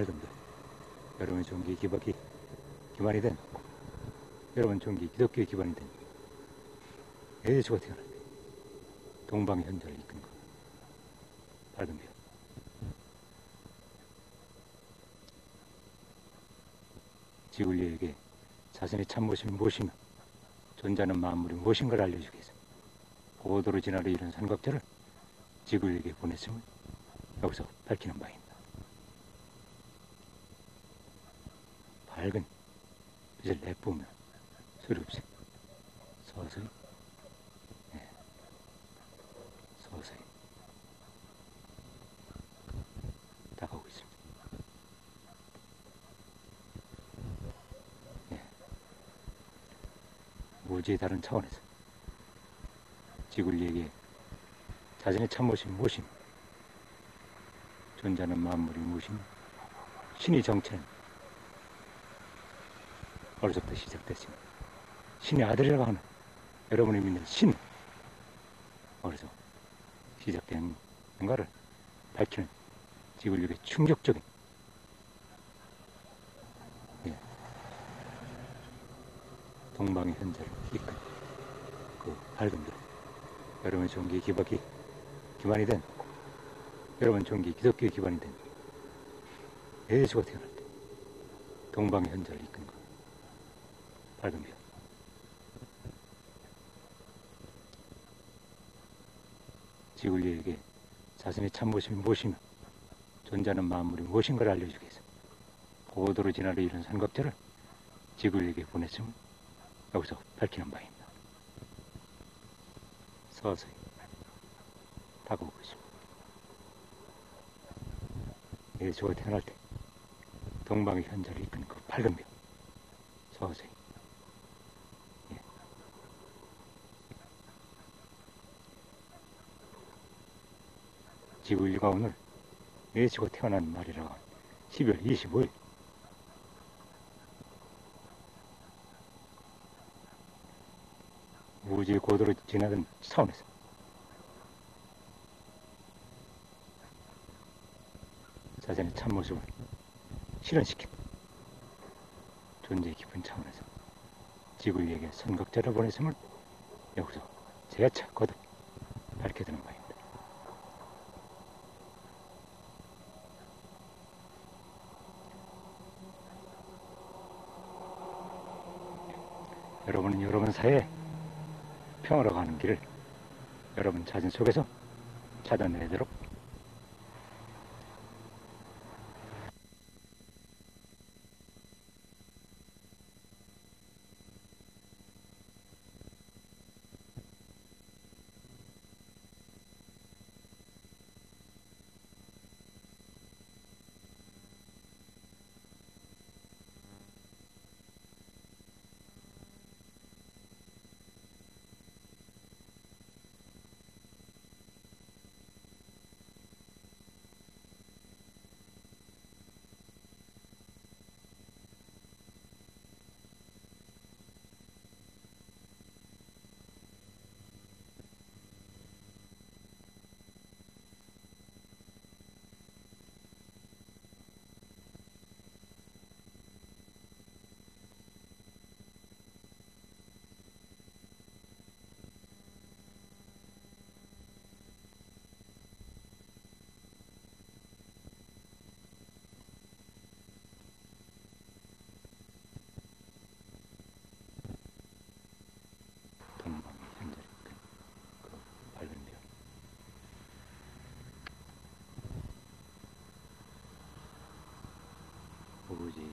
밝은 별 여러분의 종교의 기박이 기반이 된 여러분 종교 기독교의 기반이 된 예수가 태어날 때 동방의 현자를 이끈 것. 밝은 별 지굴리에게 자신의 참모심이 무엇이며 존재하는 만물이 무엇인가를 알려주기 위해서 고도로 진화를 이룬 삼각자를 지구에게 보냈음을 여기서 밝히는 바입니다. 밝은 빛을 내뿜으면 소리 없이 서서히 네, 서서히 다가오고 있습니다. 네. 무지의 다른 차원에서 지굴리에게 자신의 참모심이 무엇이며 존재하는 만물이 무엇이며 신의 정체는 어려서부터 시작됐으며 신의 아들이라고 하는 여러분이 믿는 신 어려서 시작된 뭔가를 밝히는 지구력의 충격적인 예. 동방의 현재를 이끈 그 밝은 별 여러분의 종교의 기박이 기반이 된 여러분 종기 기독교의 기반이 된 예수가 태어날 때 동방의 현자를 이끈 것 밝은 별 지울리에게 자신의 참모심이 무엇이며 존재하는 만물이 무엇인가를 알려주기 위해서 고도로 진화를 이룬 삼각자를 지구에게 보냈음을 여기서 밝히는 바입니다. 서서히 다가오고 있습니다. 예수가 태어날 때 동방의 현자를 이끈 그 밝은 별 서서히 지구일가 오늘 예수가 태어난 날이라고 12월 25일. 우주의 고도로 지나던 차원에서. 자신의 참모습을 실현시킨 존재의 깊은 차원에서 지구에게 선각자를 보냈음을 여기서 재차 거듭 밝혀드는 바입니 다. 여러분은 여러분 사이에 평화로 가는 길을 여러분 자신 속에서 찾아내도록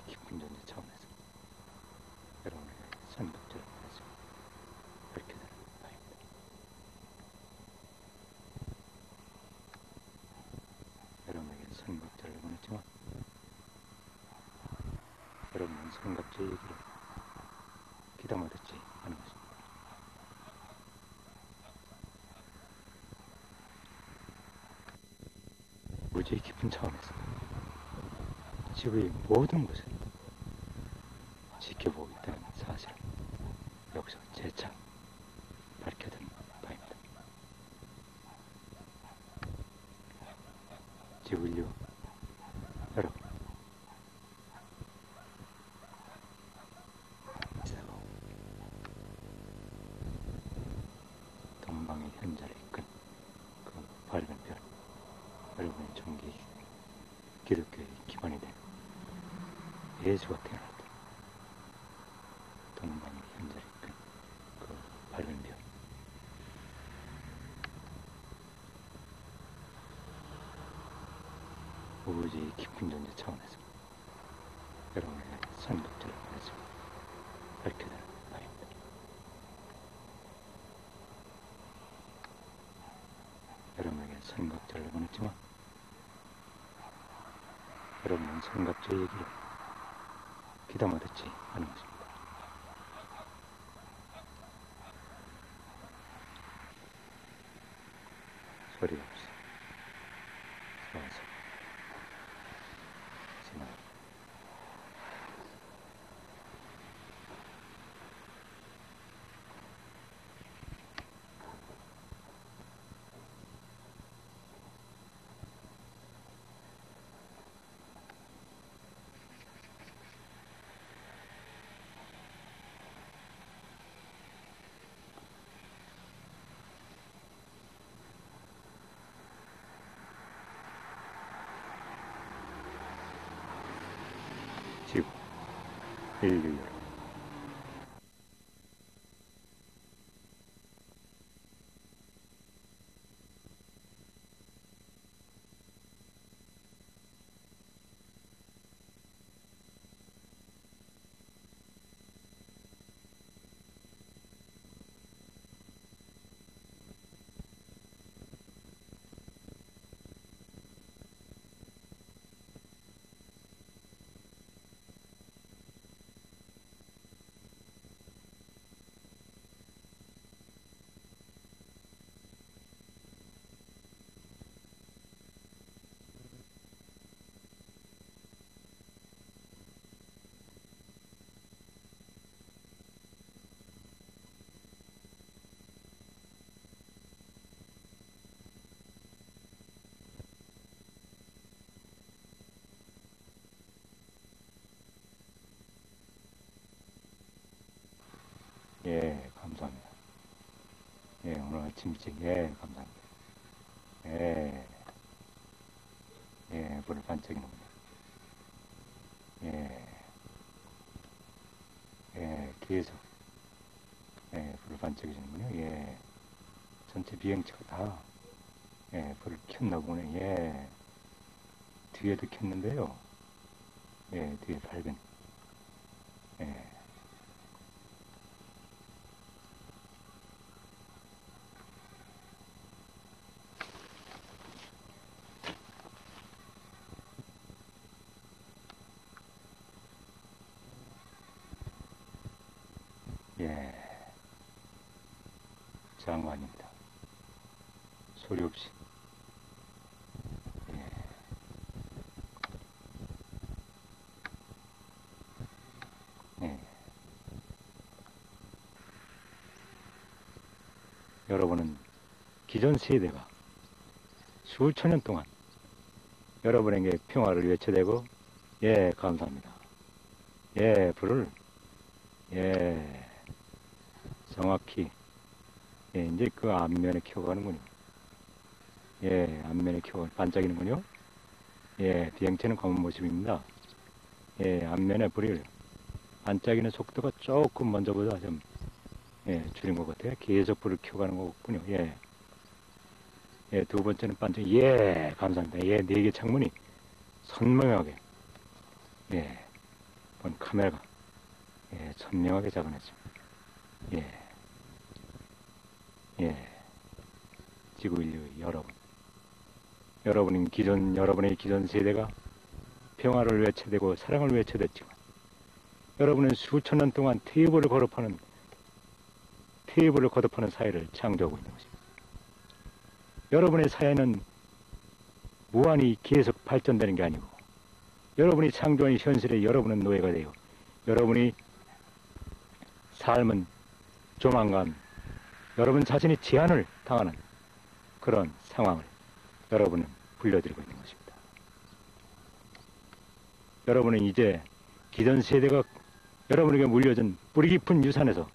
깊은 존재 차원에서 여러분의 선덕절을 보내서 밝혀드는 바입니다. 여러분에게 선각자를 보냈지만 여러분은 선각자의 얘기를 귀담아 듣지 않은 것입니다. 우주의 깊은 차원에서 지구의 모든 것을 지켜보고 있다는 사실을 여기서 재차 밝혀드는 바입니다. 지구 인류 여러분 전기 기독교의 기반이 된 예수가 태어났다. 동방의 현재를 이끈 그 밝은 별. 깊은 존재 차원에서 여러분에게 선급제를 보내서 밝혀드는 날입니다. 여러분에게 선각제를 보냈지만 여러분은 선각제 얘기를 귀담아 듣지 않은 것입니다. 소리 없이 서서 지나 지구 인 예 감사합니다. 예 오늘 아침 일찍 예 감사합니다. 예. 예, 불을 반짝이는군요. 예. 예, 계속. 예, 불을 반짝이는군요. 예. 전체 비행체가 다, 예, 불을 켰나 보네. 예. 뒤에도 켰는데요. 예, 뒤에 밝은. 예. 예. 장관입니다. 소리 없이. 예. 예. 여러분은 기존 세대가 수천 년 동안 여러분에게 평화를 외쳐대고, 예, 감사합니다. 예, 불을 예, 정확히, 예, 이제 그 앞면에 켜가는군요. 예, 앞면에 켜, 반짝이는군요. 예, 비행체는 검은 모습입니다. 예, 앞면에 불이 반짝이는 속도가 조금 먼저보다 좀, 예, 줄인 것 같아요. 계속 불을 켜가는 거군요. 예. 예, 두 번째는 반짝, 예, 감사합니다. 예, 네 개 창문이 선명하게, 예, 본 카메라가 예, 선명하게 작아냈습니다. 예. 예. 지구 인류 여러분. 여러분은 기존, 여러분의 기존 세대가 평화를 외쳐대고 사랑을 외쳐댔지만, 여러분은 수천 년 동안 테이블을 거듭하는, 테이블을 거듭하는 사회를 창조하고 있는 것입니다. 여러분의 사회는 무한히 계속 발전되는 게 아니고, 여러분이 창조한 현실에 여러분은 노예가 되어, 여러분이 삶은 조만간 여러분 자신이 제한을 당하는 그런 상황을 여러분은 불려드리고 있는 것입니다. 여러분은 이제 기존 세대가 여러분에게 물려준 뿌리 깊은 유산에서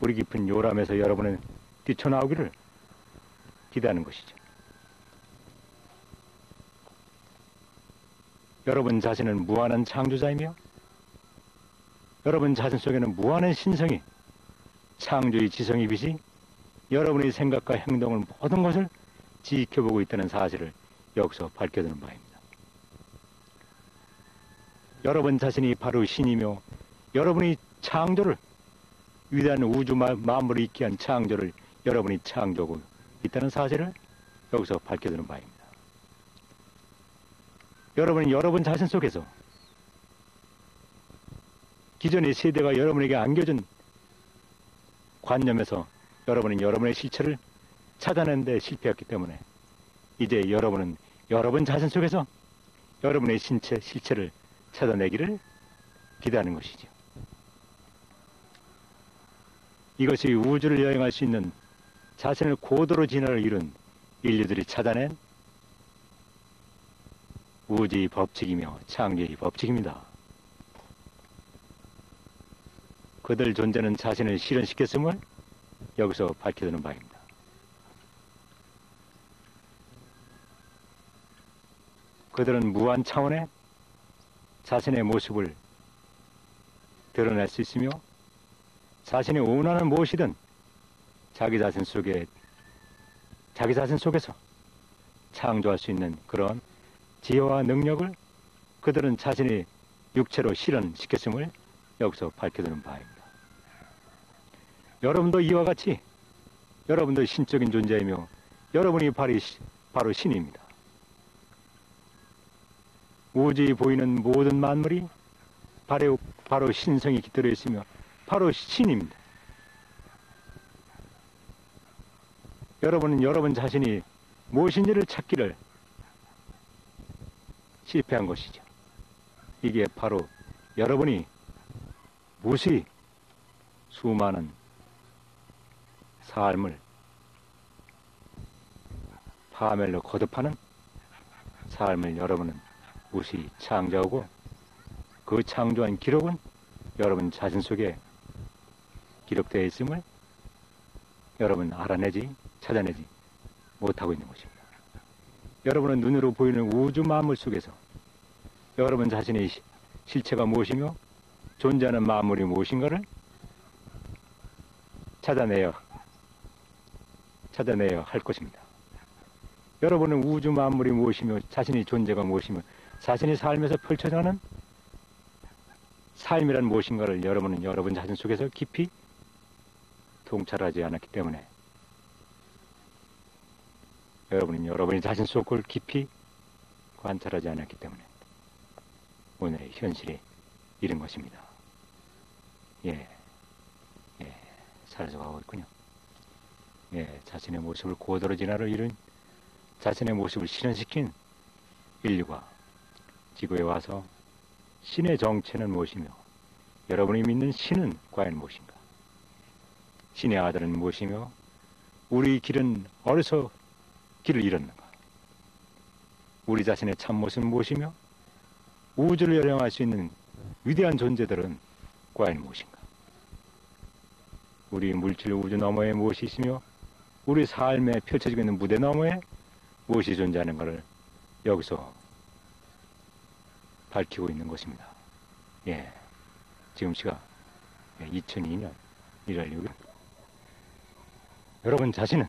뿌리 깊은 요람에서 여러분은 뛰쳐나오기를 기대하는 것이죠. 여러분 자신은 무한한 창조자이며 여러분 자신 속에는 무한한 신성이 창조의 지성의 빛이 여러분의 생각과 행동을 모든 것을 지켜보고 있다는 사실을 여기서 밝혀드는 바입니다. 여러분 자신이 바로 신이며 여러분이 창조를 위대한 우주 마- 만물을 있게 한 창조를 여러분이 창조하고 있다는 사실을 여기서 밝혀드는 바입니다. 여러분은 여러분 자신 속에서 기존의 세대가 여러분에게 안겨준 관념에서 여러분은 여러분의 실체를 찾아내는 데 실패했기 때문에 이제 여러분은 여러분 자신 속에서 여러분의 신체, 실체를 찾아내기를 기대하는 것이죠. 이것이 우주를 여행할 수 있는 자신을 고도로 진화를 이룬 인류들이 찾아낸 우주의 법칙이며 창조의 법칙입니다. 그들 존재는 자신을 실현시켰음을 여기서 밝혀두는 바입니다. 그들은 무한 차원의 자신의 모습을 드러낼 수 있으며 자신이 원하는 무엇이든 자기 자신 속에 자기 자신 속에서 창조할 수 있는 그런 지혜와 능력을 그들은 자신이 육체로 실현시켰음을 여기서 밝혀두는 바입니다. 여러분도 이와 같이 여러분도 신적인 존재이며 여러분이 바로 신입니다. 우주에 보이는 모든 만물이 바로, 바로 신성이 깃들어 있으며 바로 신입니다. 여러분은 여러분 자신이 무엇인지를 찾기를 실패한 것이죠. 이게 바로 여러분이 무수히 수많은 삶을 파멸로 거듭하는 삶을 여러분은 무시 창조하고 그 창조한 기록은 여러분 자신 속에 기록되어 있음을 여러분 알아내지 찾아내지 못하고 있는 것입니다. 여러분은 눈으로 보이는 우주 만물 속에서 여러분 자신의 시- 실체가 무엇이며 존재하는 만물이 무엇인가를 찾아내어 찾아내야 할 것입니다. 여러분은 우주 만물이 무엇이며 자신의 존재가 무엇이며 자신의 삶에서 펼쳐져가는 삶이란 무엇인가를 여러분은 여러분 자신 속에서 깊이 통찰하지 않았기 때문에 여러분은 여러분의 자신 속을 깊이 관찰하지 않았기 때문에 오늘의 현실이 이런 것입니다. 예, 예, 사라져가고 있군요. 예, 자신의 모습을 고도로 진화를 이룬 자신의 모습을 실현시킨 인류가 지구에 와서 신의 정체는 무엇이며 여러분이 믿는 신은 과연 무엇인가? 신의 아들은 무엇이며 우리 길은 어디서 길을 잃었는가? 우리 자신의 참모습은 무엇이며 우주를 여행할 수 있는 위대한 존재들은 과연 무엇인가? 우리 물질 우주 너머에 무엇이 있으며 우리 삶에 펼쳐지고 있는 무대 너머에 무엇이 존재하는가를 여기서 밝히고 있는 것입니다. 예. 지금 시각 2002년 1월 6일. 여러분 자신은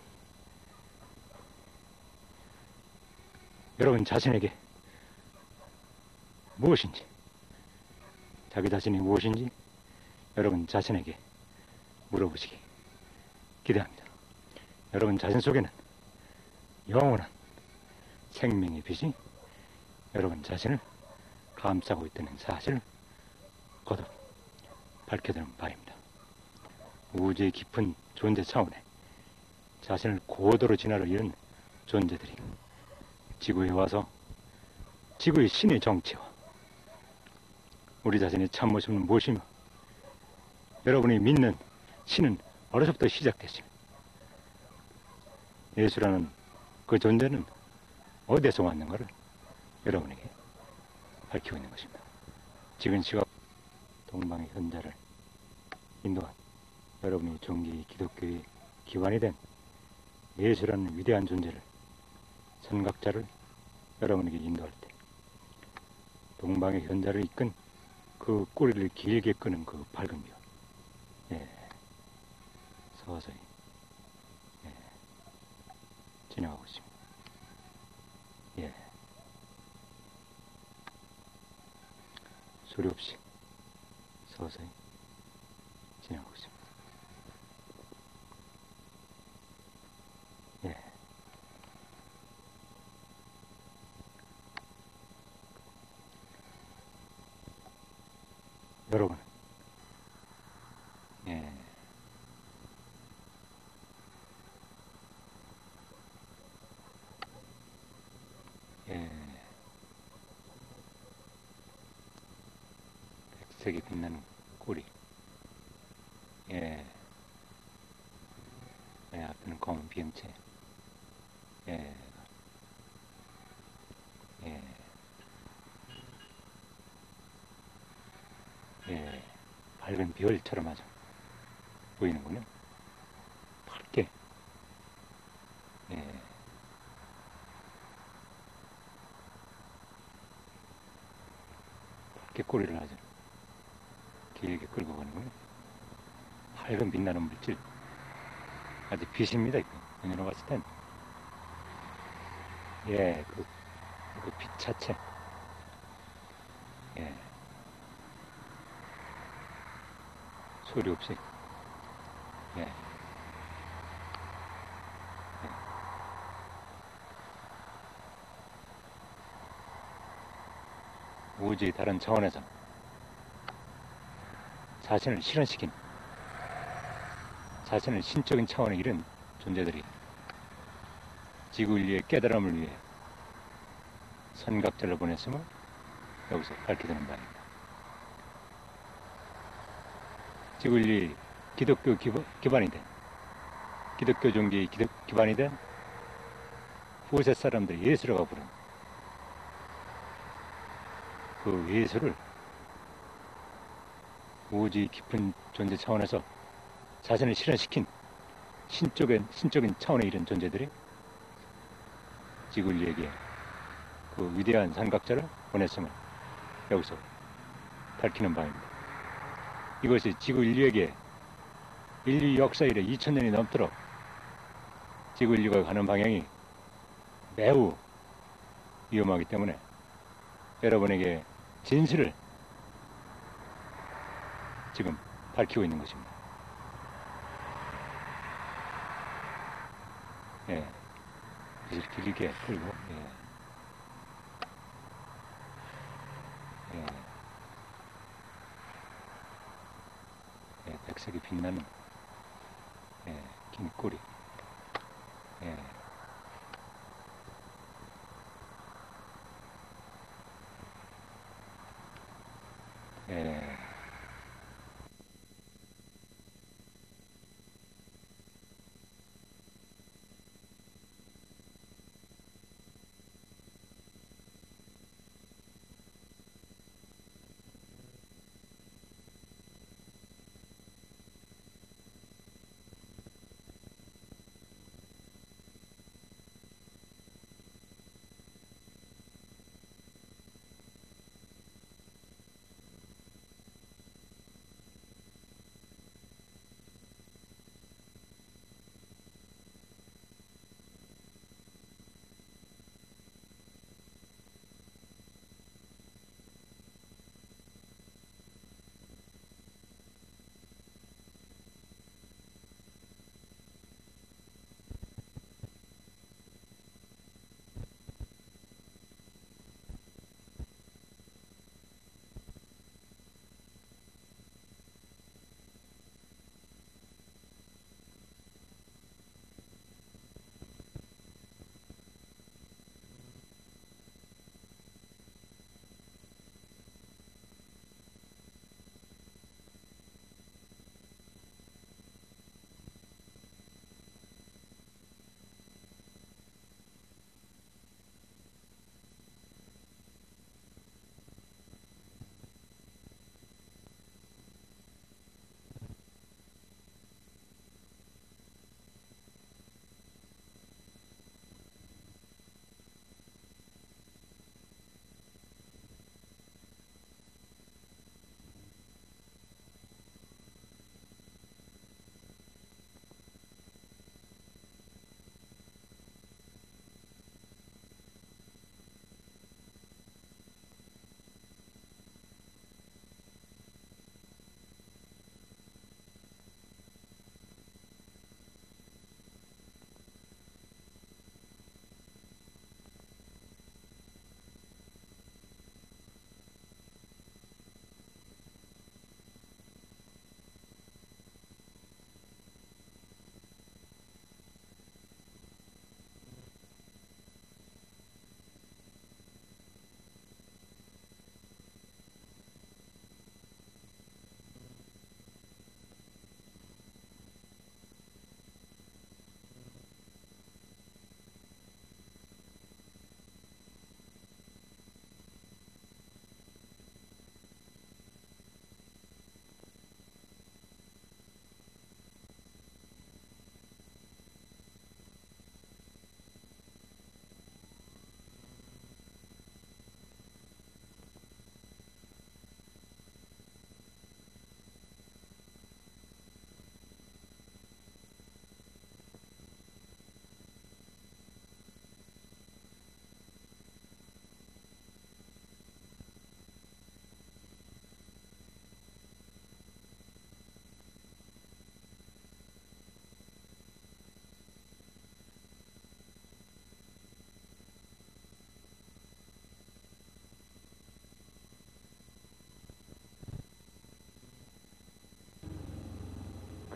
여러분 자신에게 무엇인지 자기 자신이 무엇인지 여러분 자신에게 물어보시기 기대합니다. 여러분 자신 속에는 영원한 생명의 빛이 여러분 자신을 감싸고 있다는 사실을 거듭 밝혀드는 바입니다. 우주의 깊은 존재 차원에 자신을 고도로 진화로 이룬 존재들이 지구에 와서 지구의 신의 정체와 우리 자신의 참모습은 무엇이며 여러분이 믿는 신은 어려서부터 시작됐습니다. 예수라는 그 존재는 어디에서 왔는가를 여러분에게 밝히고 있는 것입니다. 지금 시각 동방의 현자를 인도한 여러분이 종기 기독교의 기관이 된 예수라는 위대한 존재를 선각자를 여러분에게 인도할 때 동방의 현자를 이끈 그 꼬리를 길게 끄는 그 밝은 별. 예. 서서히 예. 진행하고 있습니다. 예. 소리 없이 서서히 진행하고 있습니다. 예. 여러분, 예. 예. 백색이 빛나는 꼬리. 예. 검은 비행체. 예. 예. 예. 밝은 별처럼 아주 보이는군요. 밝게. 예. 밝게 꼬리를 아주 길게 끌고 가는군요. 밝은 빛나는 물질. 아주 빛입니다. 눈으로 봤을 땐. 예, 그, 그 빛 자체. 예. 소리 없이. 예. 예. 우주의 다른 차원에서 자신을 실현시킨 자신을 신적인 차원에 이른 존재들이 지구 인류의 깨달음을 위해 선각자를 보냈음을 여기서 밝혀드는 바입니다. 지구 인류의 기독교 기반, 기반이 된 기독교 종교의 기독, 기반이 된 후세 사람들이 예수라고 부른 그 예수를 우주의 깊은 존재 차원에서 자신을 실현시킨 신적인, 신적인 차원에 이른 존재들이 지구인류에게 그 위대한 삼각자를 보냈음을 여기서 밝히는 바입니다. 이것이 지구 인류에게 인류 역사 이래 2000년이 넘도록 지구 인류가 가는 방향이 매우 위험하기 때문에 여러분에게 진실을 지금 밝히고 있는 것입니다. 예. 빛을 길게 끌고, 예. 예. 예, 백색이 빛나는, 예, 긴 꼬리.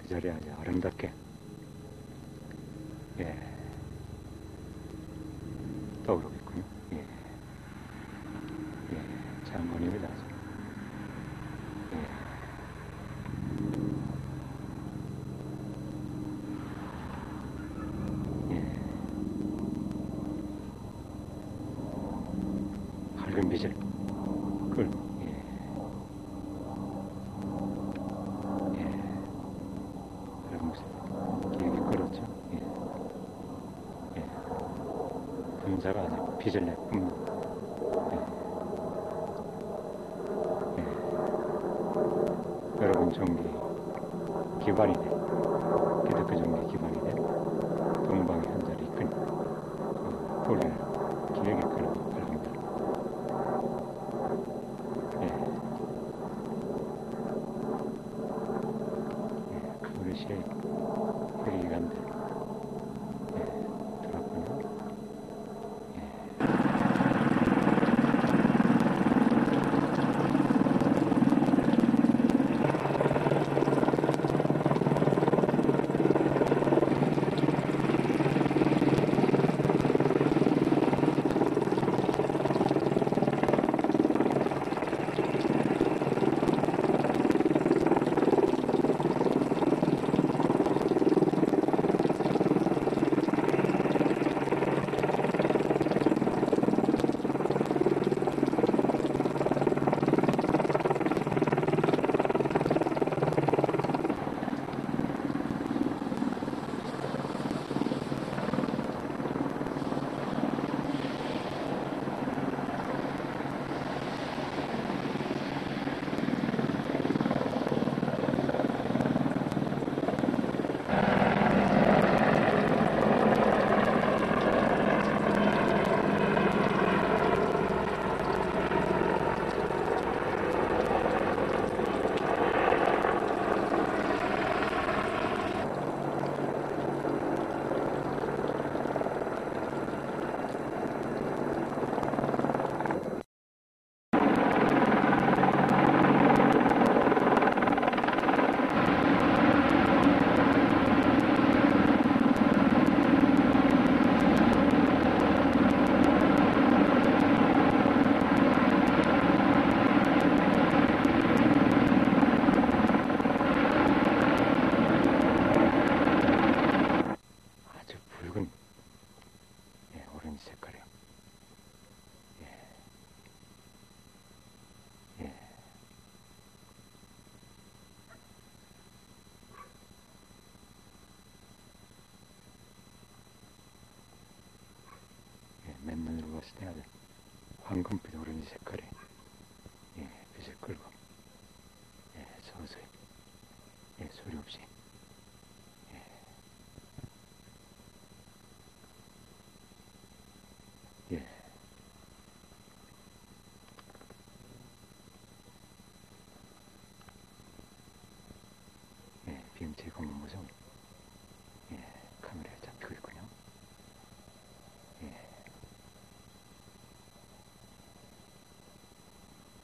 자리에 아주 아름답게 예 떠오르고 있군요. 예, 예 장관입니다. 아주. 예. 예. 밝은 빛을 끌, 예. 예. 밝은 빛을 길게 끌었죠. 예. 예. 아주 빛을 내뿜는, 예. 예. 여러분 종기 기반이 돼. 기독교 종기 기반이 돼. 동방의 한 자리 큰, 그 뿌리를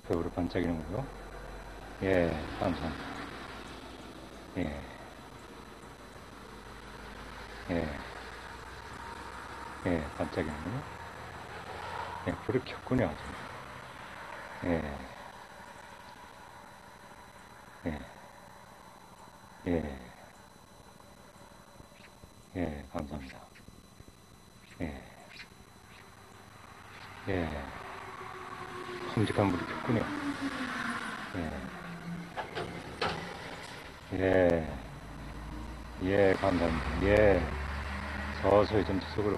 벽으로 반짝이는 거요. 예, 감사합니다. 예. 예. 예, 반짝이는군요. 예, 불을 켰군요, 아주. 예. 예. 예. 예, 감사합니다. 예. 예. 큼직한 불을 켰군요. 예. 예. 예, 감사합니다. 예. 전투속으로.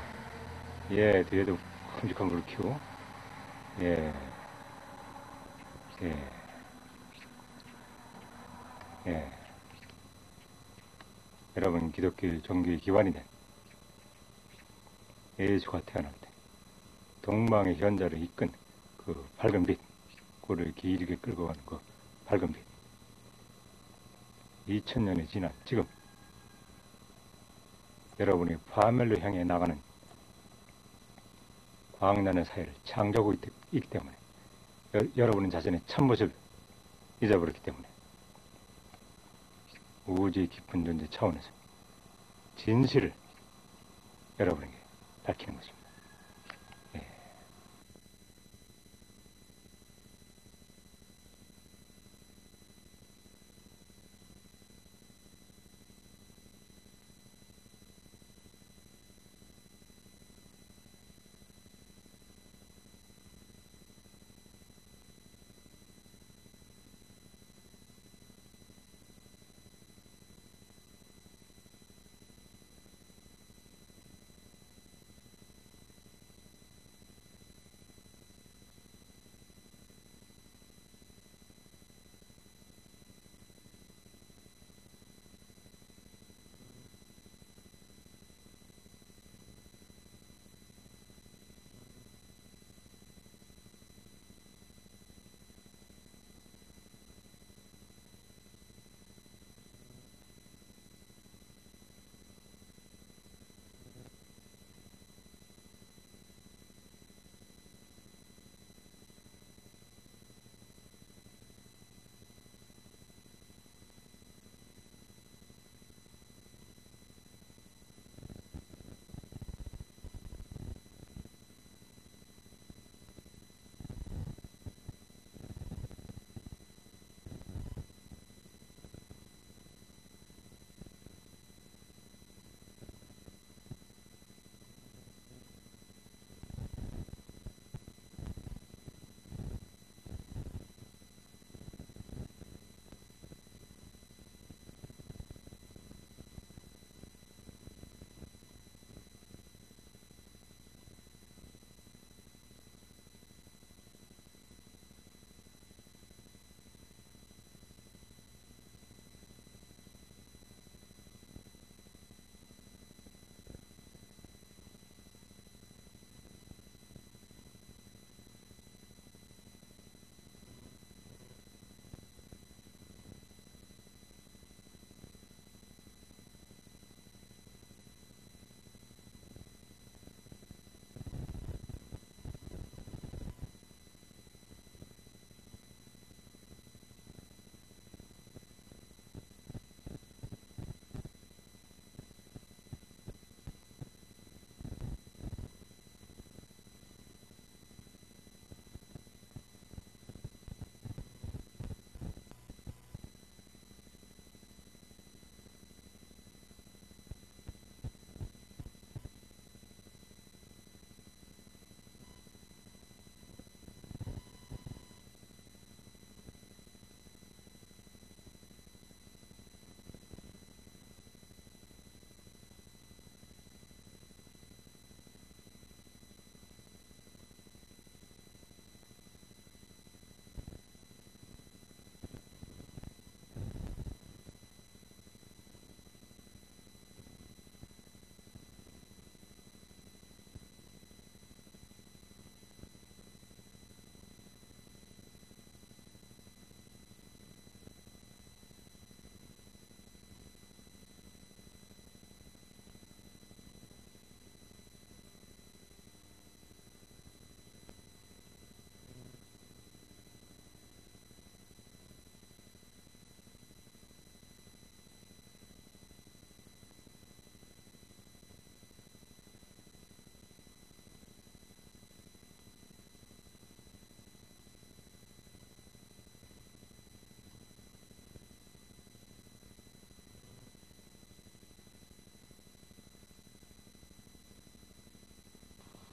예, 뒤에도 큼직한 불을 켜고. 예. 예. 예. 여러분, 기독교 종교의 기반이 된 예수가 태어날 때 동방의 현자를 이끈 그 밝은 빛, 그를 길게 끌고 가는 그 밝은 빛. 2000년이 지난 지금 여러분이 파멸로 향해 나가는 광란의 사회를 창조하고 있- 있기 때문에 여, 여러분은 자신의 참모습을 잊어버렸기 때문에 우주의 깊은 존재 차원에서 진실을 여러분에게 밝히는 것입니다.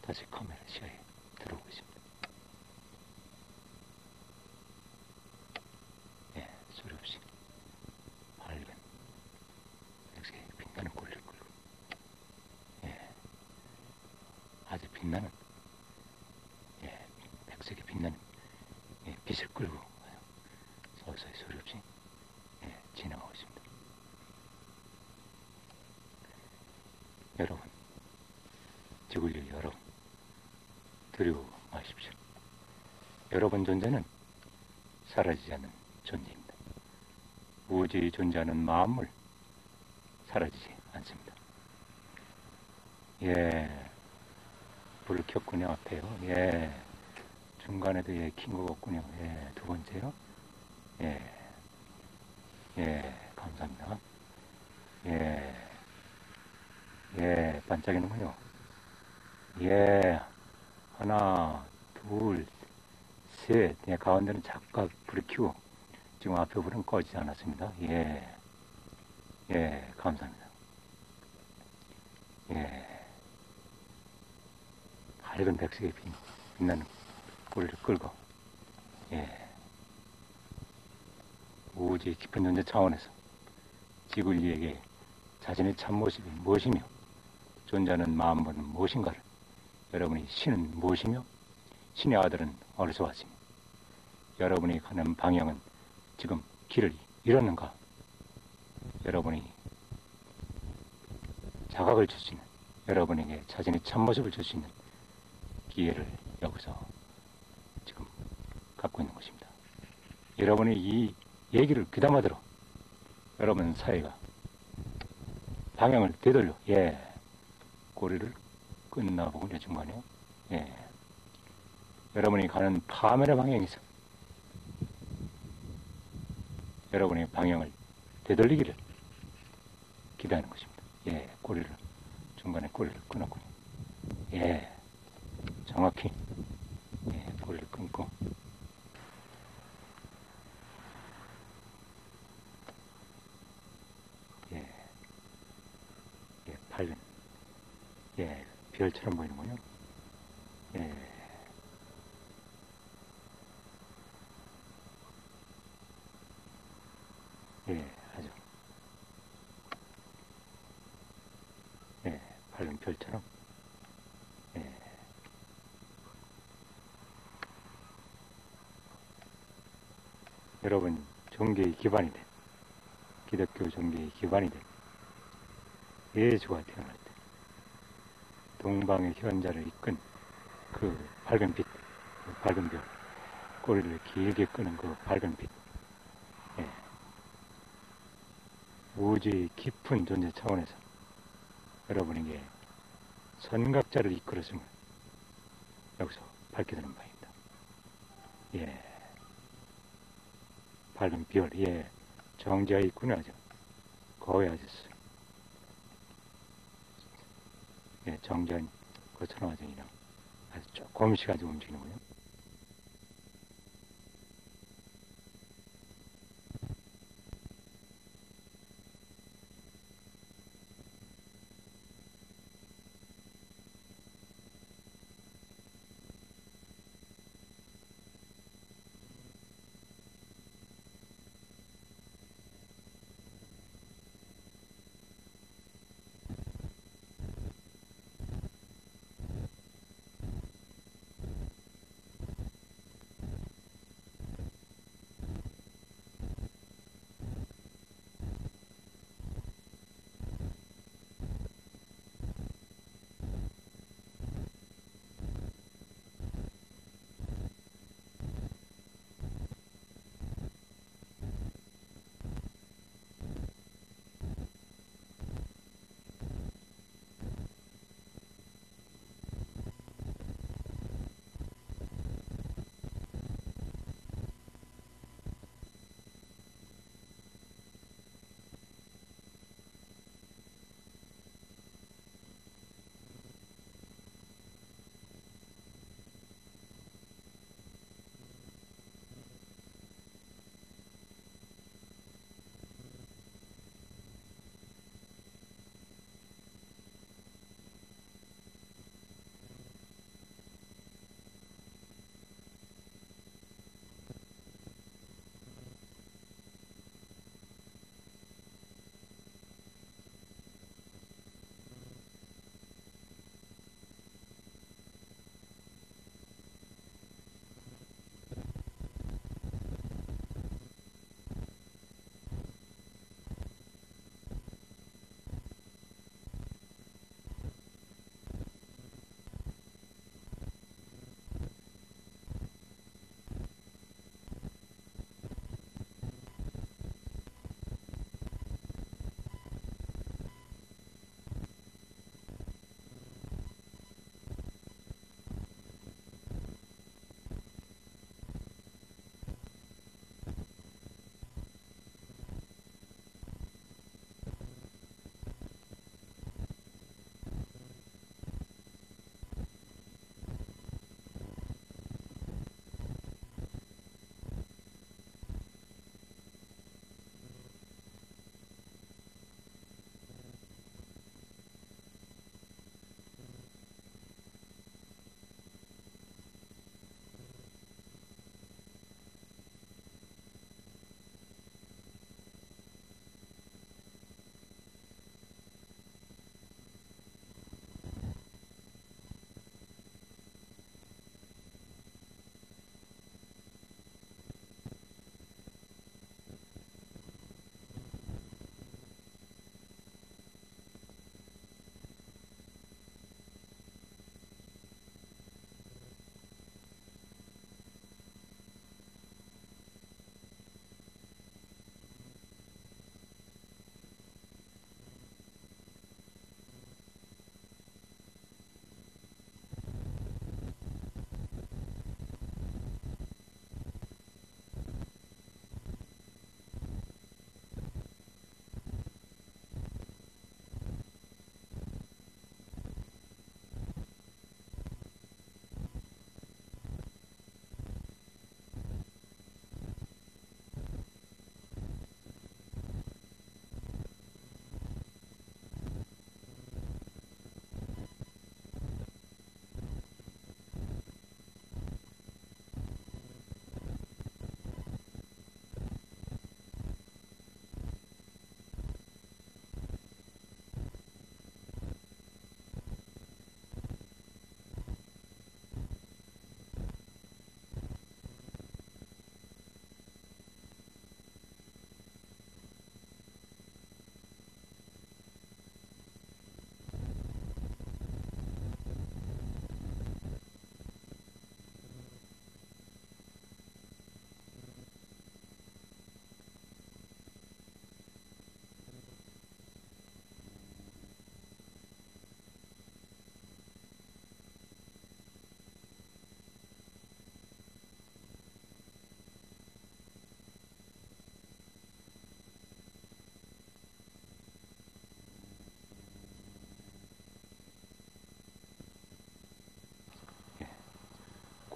다시 들어오고 있습니다. 예, 소리 없이. 밝은 백색의 빛나는 고리를 끌고 예, 아주 빛나는 예, 백색의 빛나는 예, 빛을 끌고 서서히 소리 없이 예, 지나가고 있습니다. 여러분, 지구를 여러분, 두려워 마십시오. 여러분 존재는 사라지지 않는 존재입니다. 우주에 존재하는 만물, 사라지지 않습니다. 예, 불을 켰군요, 앞에요. 예, 중간에도 예, 킨것 같군요. 예, 두 번째요. 예, 예, 감사합니다. 예, 예, 반짝이는군요. 예, 하나, 둘, 셋. 예, 가운데는 작가 불을 켜고 지금 앞에 불은 꺼지지 않았습니다. 예, 예, 감사합니다. 예, 밝은 백색의 빛, 빛나는 꼬리를 끌고, 예, 우주의 깊은 존재 차원에서 지구인에게 자신의 참모습이 무엇이며 존재하는 마음은 무엇인가를 여러분이 신은 무엇이며 신의 아들은 어디서 왔으며 여러분이 가는 방향은 지금 길을 잃었는가 여러분이 자각을 줄 수 있는 여러분에게 자신의 참모습을 줄 수 있는 기회를 여기서 지금 갖고 있는 것입니다. 여러분이 이 얘기를 귀담아 들어 여러분 사이가 방향을 되돌려 예 꼬리를 끊나 보군요 중간에. 예. 여러분이 가는 파멸의 방향에서 여러분의 방향을 되돌리기를 기대하는 것입니다. 예 꼬리를 중간에 꼬리를 끊었군요. 예. 정확히 예 꼬리를 끊고 예, 예, 밝은, 예, 별처럼 보이는군요. 예, 예, 아주, 예, 밝은 별처럼, 예, 여러분 종교의 기반이 된 기독교 종교의 기반이 된 예수가 태어날 때 동방의 현자를 이끈 그 밝은 빛, 그 밝은 별, 꼬리를 길게 끄는 그 밝은 빛, 예. 우주의 깊은 존재 차원에서 여러분에게 선각자를 이끌었음을 여기서 밝혀드는 바입니다. 예. 밝은 별, 예. 정지하 있군요, 아주. 거의 아졌어요. 예, 것처럼 아주 그냥 아주 조금씩 아주 움직이는군요.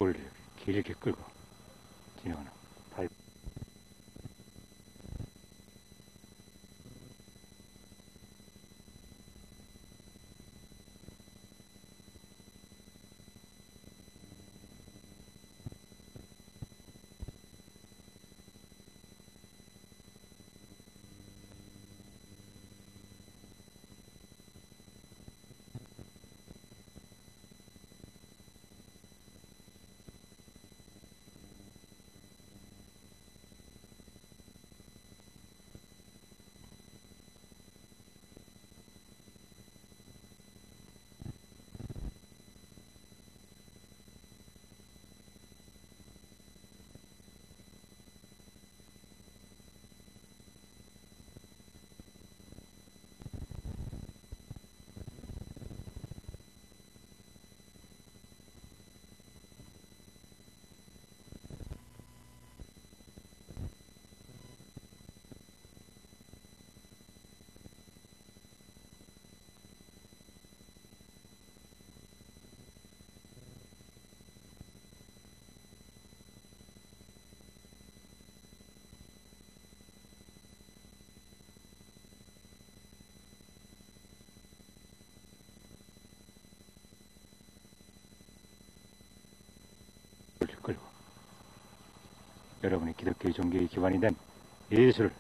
고리를 길게 끌고 진행하는 여러분의 기독교 종교의 기반이 된 예수를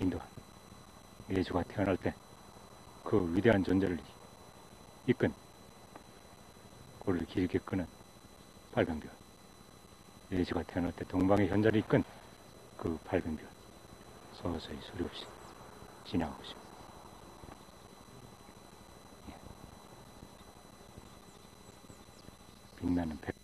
인도한 예수가 태어날 때 그 위대한 존재를 이끈 고리를 길게 끄는 발병별 예수가 태어날 때 동방의 현자를 이끈 그 발병별 서서히 소리 없이 지나가고 있습니다. 예. 빛나는 백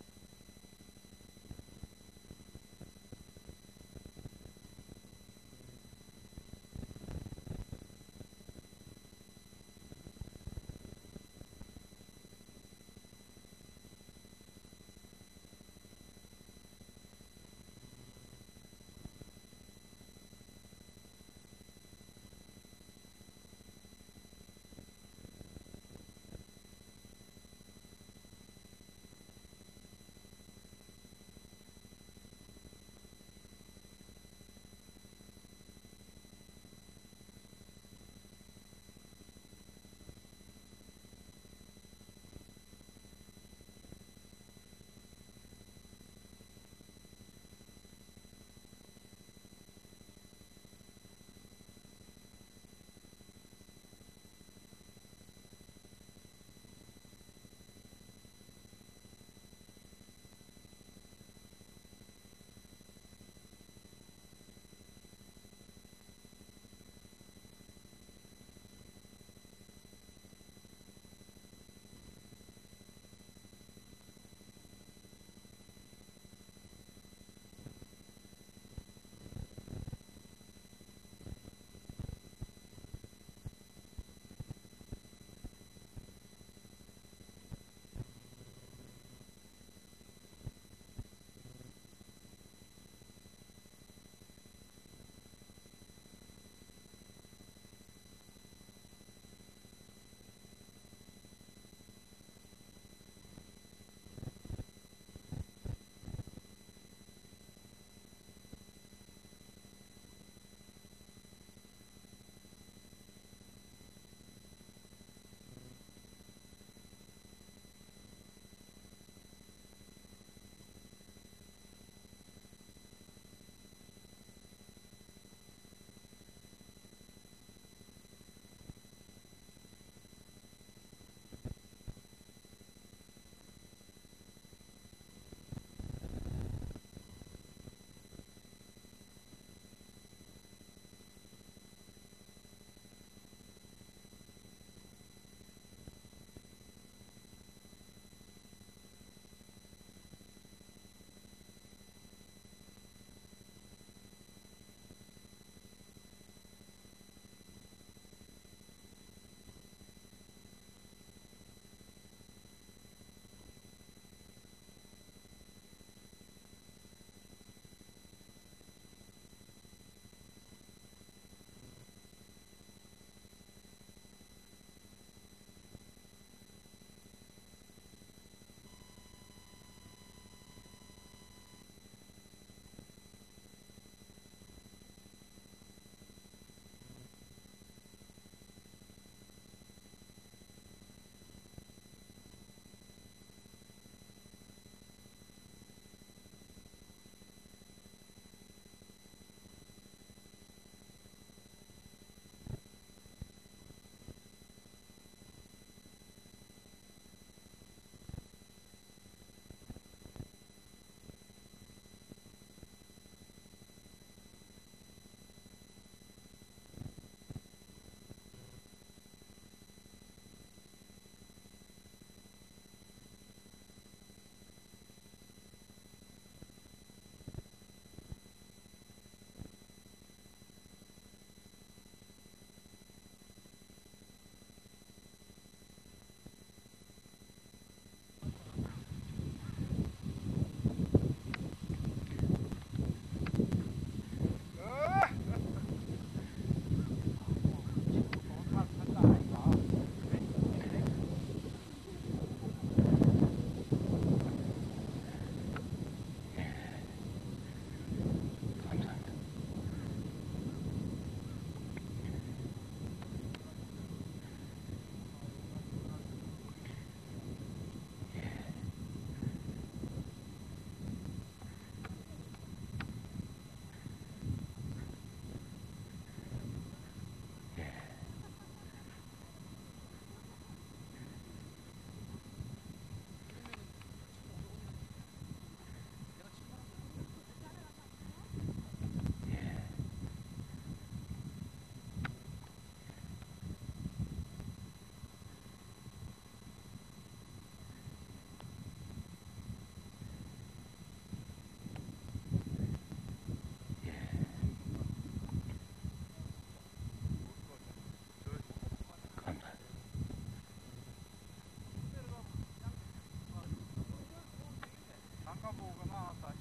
가보고 나왔다.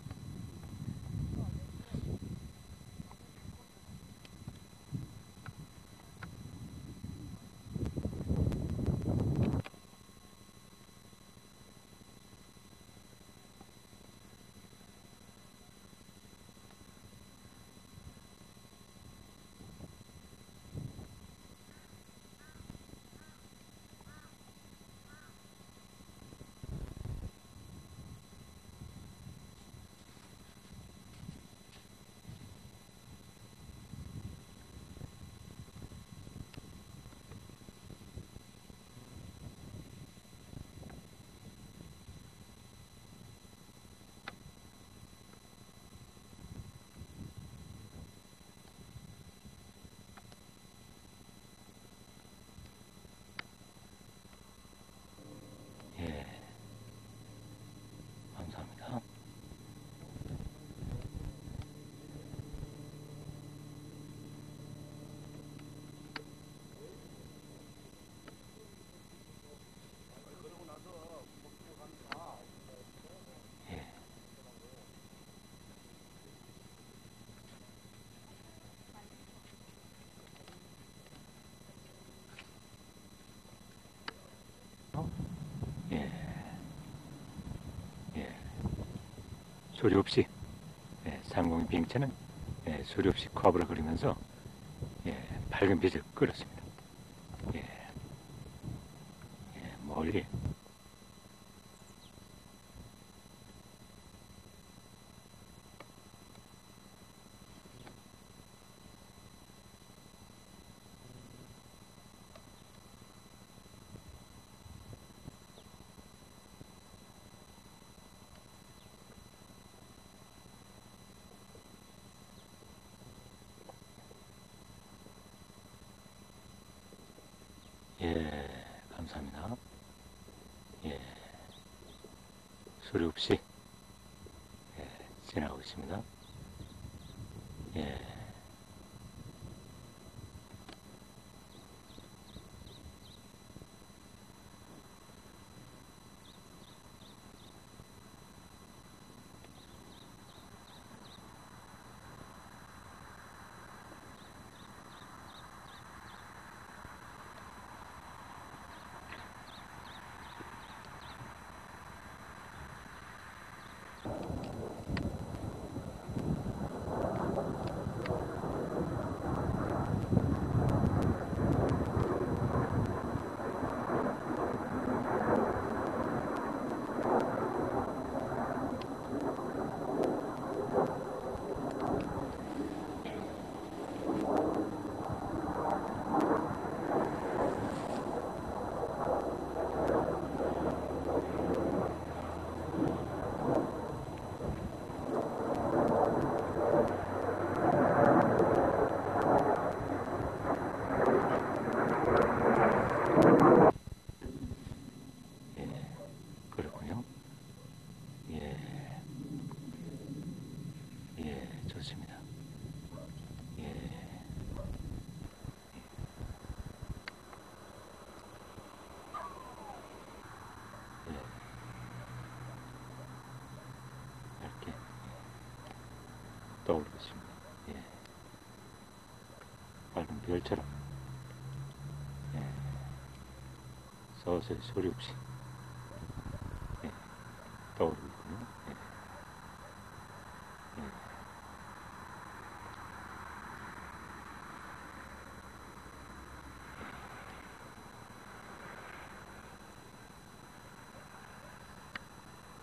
예. 감사합니다. 예. 예. 예. 소리 없이 예, 상공의 비행체는 예, 소리 없이 커브를 그리면서 예, 밝은 빛을 끌었습니다. 예. 예, 멀리 예, 감사합니다. 예, 소리 없이 예, 지나가고 있습니다. 예, 예, 그렇군요. 예, 예, 좋습니다. 예, 예, 이렇게 떠오르고 있습니다. 예, 밝은 별처럼. 예, 서서히 소리 없이 예, 떠오르고 있군요. 예. 예.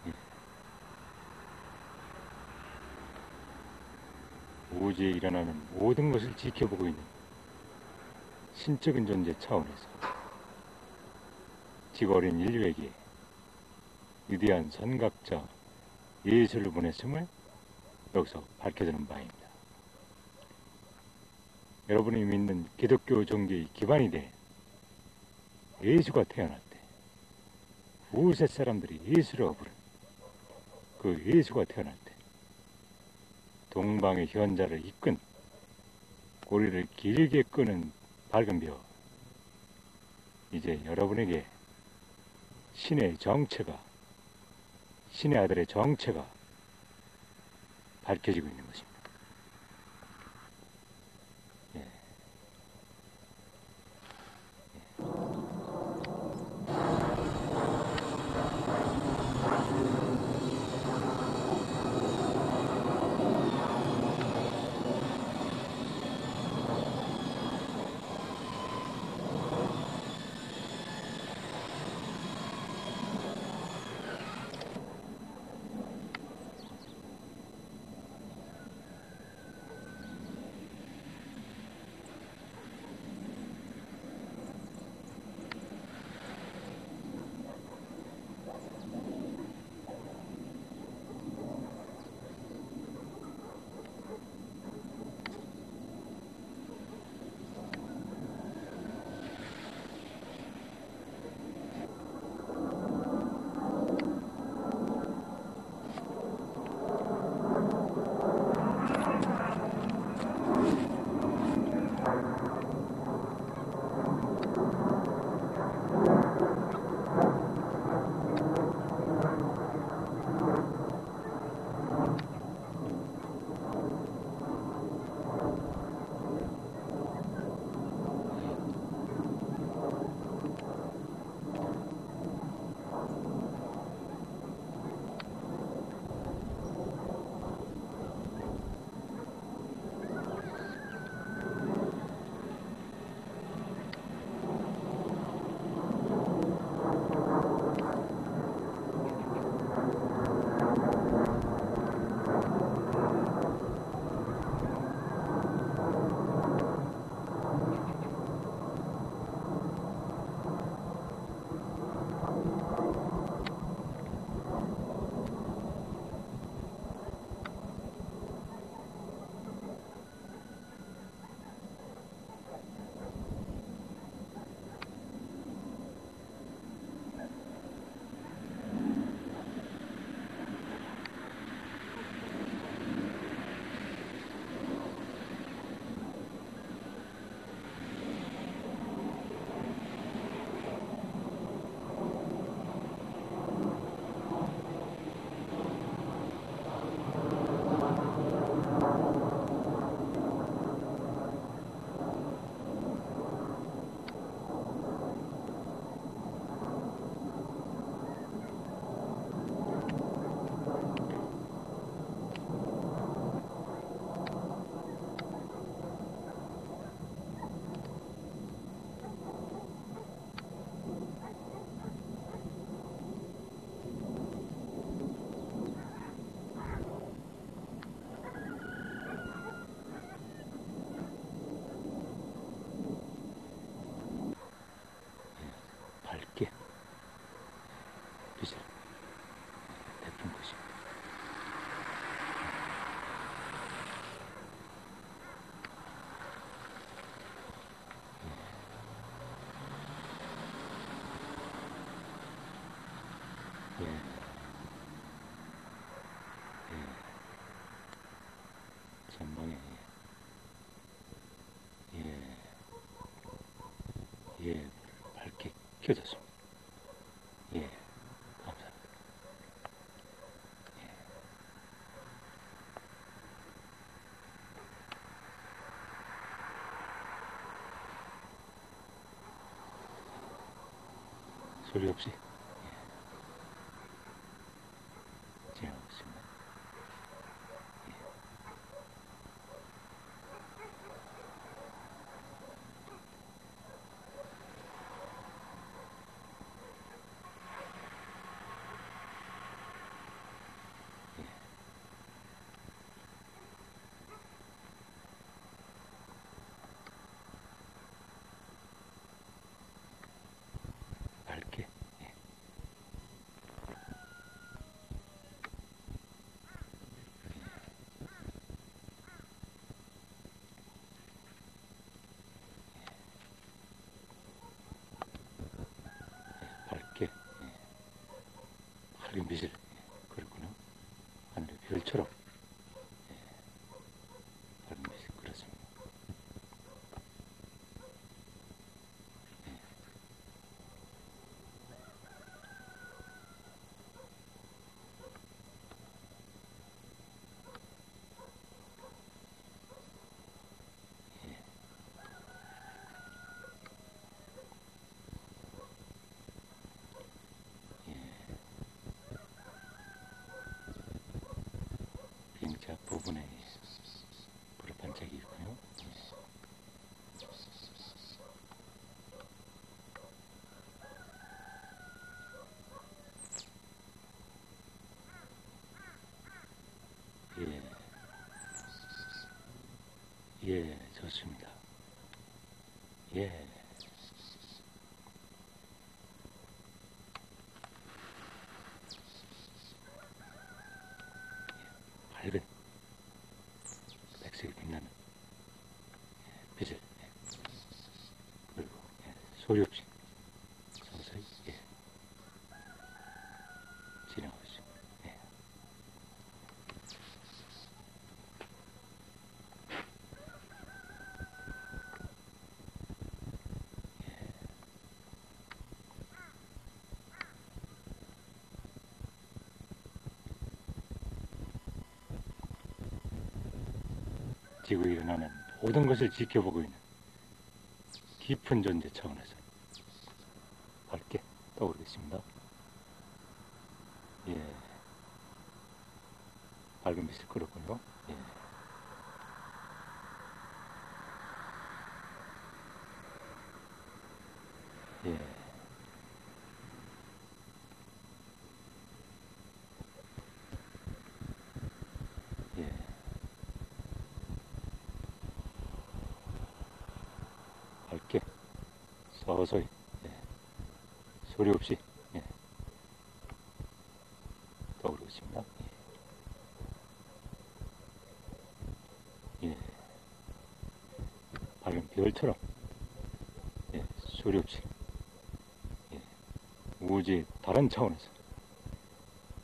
예. 우주에 일어나는 모든 것을 지켜보고 있는 신적인 존재 차원에서 지구 어린 인류에게 위대한 선각자 예수를 보냈음을 여기서 밝혀주는 바입니다. 여러분이 믿는 기독교 종교의 기반이 돼 예수가 태어날 때 후세 사람들이 예수라고 부른 그 예수가 태어날 때 동방의 현자를 이끈 고리를 길게 끄는 밝은 벼 이제 여러분에게 신의 정체가 신의 아들의 정체가 밝혀지고 있는 것입니다. 시켜줬습니다. 예, 예. 소리 없이. 그림 빛을 그렸구나. 하늘의 별처럼. 예, 좋습니다. 예. 밝은 백색이 빛나는 예, 빛을 예. 그리고 예, 소리 없이 서서히 예. 진행하고 있습니다. 예. 지구에 일어나는 모든 것을 지켜보고 있는 깊은 존재 차원에서 밝게 떠오르겠습니다. 예. 밝은 빛을 끌었군요. 예. 예. 예. 밝게 서서히 예. 소리 없이 예. 떠오르고 있습니다. 예. 예. 밝은 별처럼 예. 소리 없이 예. 우주의 다른 차원에서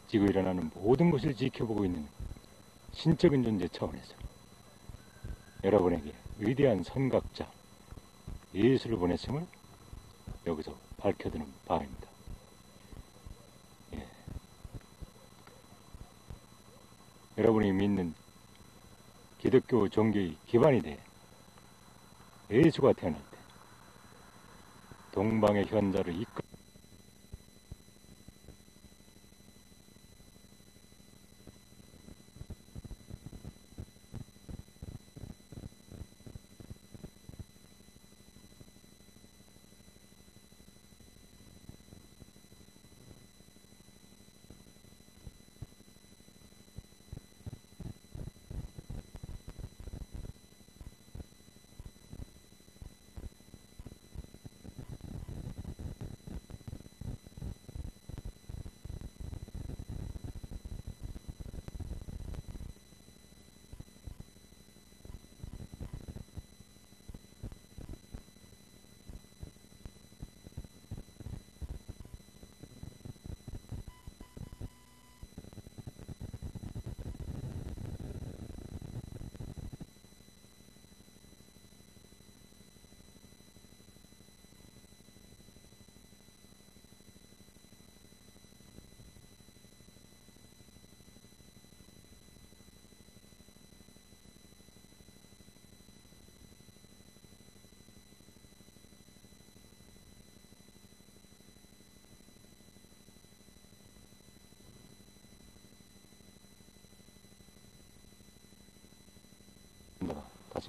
지구 일어나는 모든 것을 지켜보고 있는 신적인 존재 차원에서 여러분에게 위대한 선각자 예수를 보냈음을 밝혀드는 바입니다. 예. 여러분이 믿는 기독교 종교의 기반이 돼 예수가 태어날 때 동방의 현자를 이끌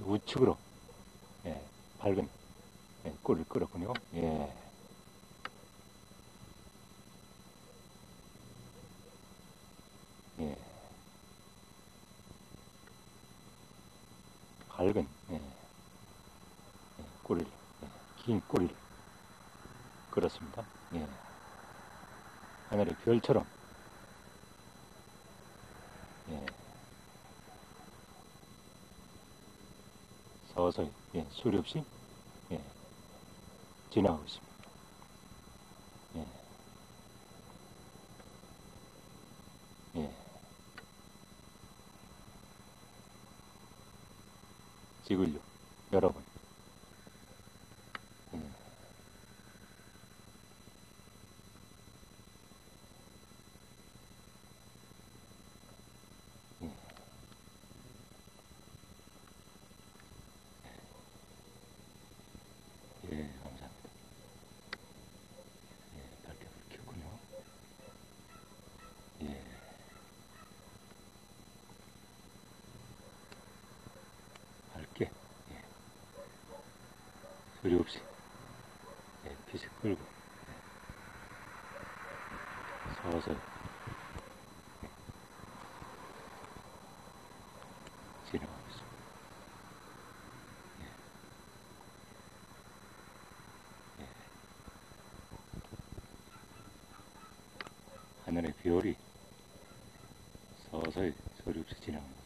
우측으로 예, 밝은 예, 꿀을 끌었군요. 예. 예. 밝은 예. 예, 꼬리를 예, 긴 꼬리를 끌었습니다. 예. 하늘의 별처럼 예. 서서히 예, 소리 없이 예, 지나가고 있습니다. 무리 없이 예, 빛을 끌고 서서히 진행하고 있습니다. 별이 서서히 소리 없이 지나가는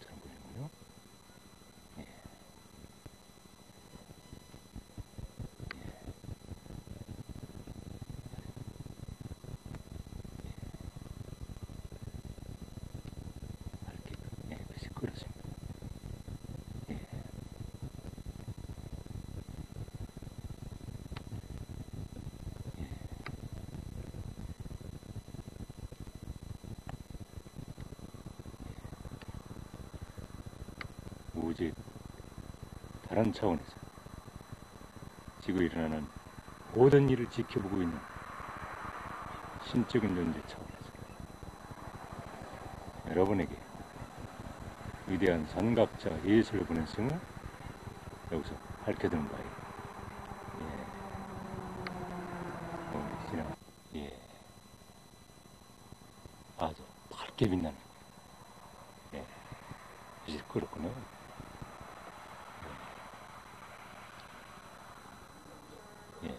다른 차원에서 지구 일어나는 모든 일을 지켜보고 있는 신적인 존재 차원에서 여러분에게 위대한 선각자 예수를 보낸 성을 여기서 밝혀드는 바예요. 예. 지나 예. 아주 밝게 빛나는 예. 이제 그렇군요. 예.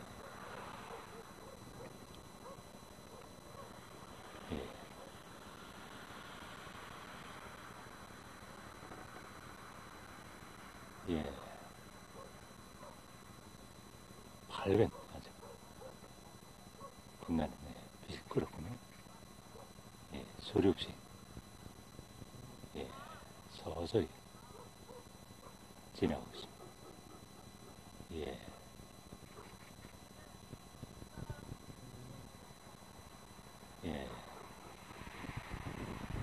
예. 예. 밝은 아주 빛나는 예. 빛이 그렇군요. 예. 소리 없이 예. 서서히 지나가고 있습니다. 예. 예.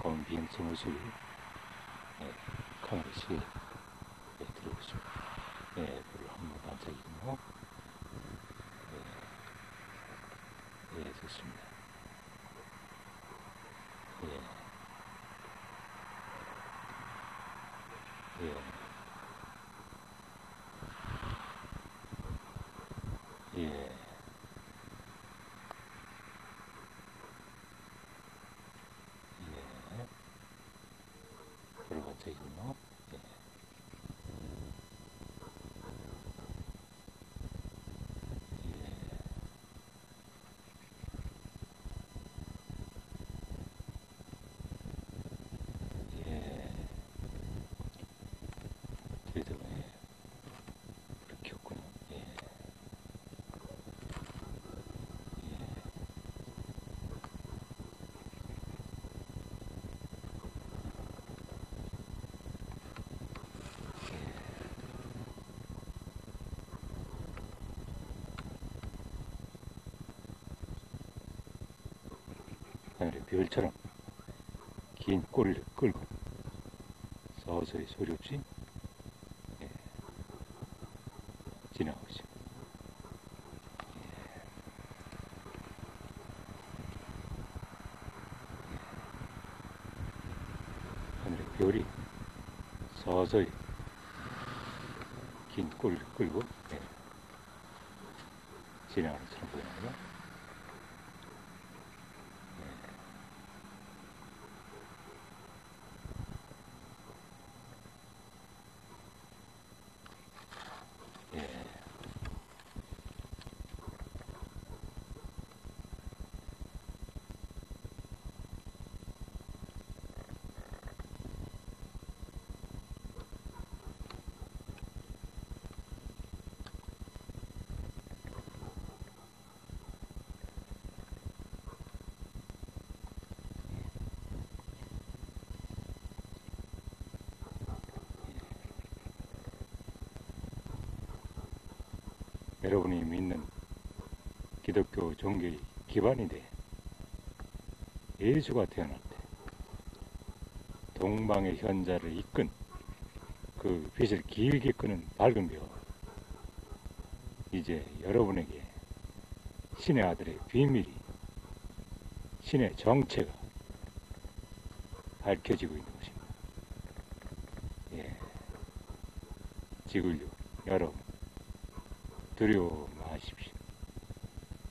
검은 비행체 모습이 예. 카메라 시에 예. 들어오고 있습니다. 예. 별로 한번 반짝이군요. 예. 예. 좋습니다. 예. 예. 예. 예. 별로 반짝이군요. 예. 예. 예. 그래도 예. 그렇게 없군요. 예. 예. 하늘의 별처럼 긴 꼬리를 끌고 서서히 소리 없이 예, 지나가고 있습니다. 예. 하늘의 별이 서서히 긴 꼬리를 끌고 예, 지나가는 것처럼 보이는군요. 예. 여러분이 믿는 기독교 종교의 기반이 돼 예수가 태어날 때 동방의 현자를 이끈 그 빛을 길게 끄는 밝은 별 이제 여러분에게 신의 아들의 비밀이 신의 정체가 밝혀지고 있는 것입니다. 예. 지구인류 여러분 두려워 마십시오.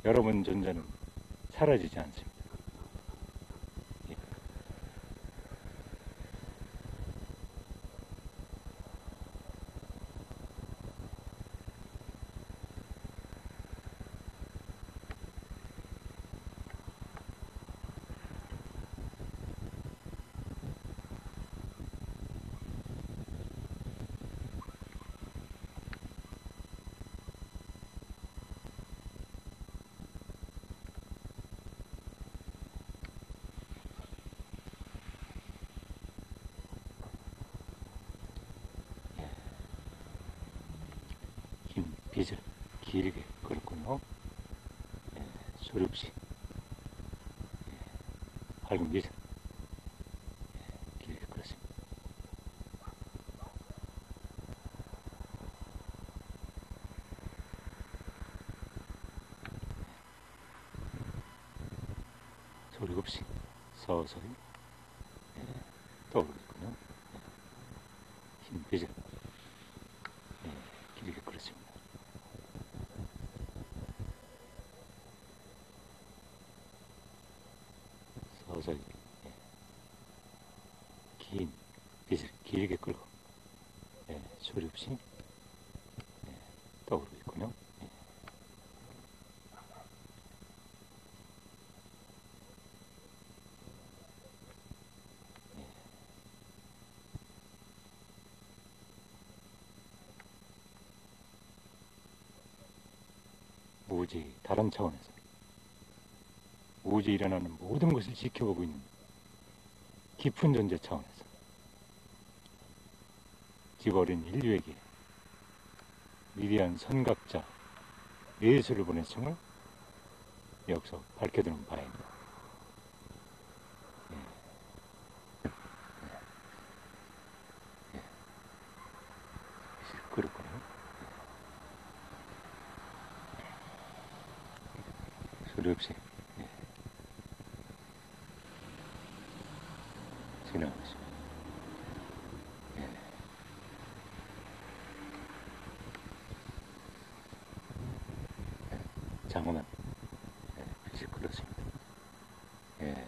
여러분 존재는 사라지지 않습니다. 예. 빗을 길게 걸었군요. 예, 소리 없이 예, 밝은 빗을 예, 길게 걸었습니다. 소리 없이 서서히 예, 떠오르고 있군요. 예, 흰 빗을 예, 길게 걸었습니다. 서서히 예, 긴 빗을 길게 끌고 예, 소리 없이 예, 떠오르고 있군요. 예. 무지 다른 차원에서 우주에 일어나는 모든 것을 지켜보고 있는 깊은 존재 차원에서 집어린 인류에게 위대한 선각자 예수를 보냈음을 여기서 밝혀두는 바입니다. 예. 예. 예. 그렇군요. 소리 없이 예. 지나가고 있습니다. 예. 예. 장엄한 예, 빛이 끌었습니다. 예.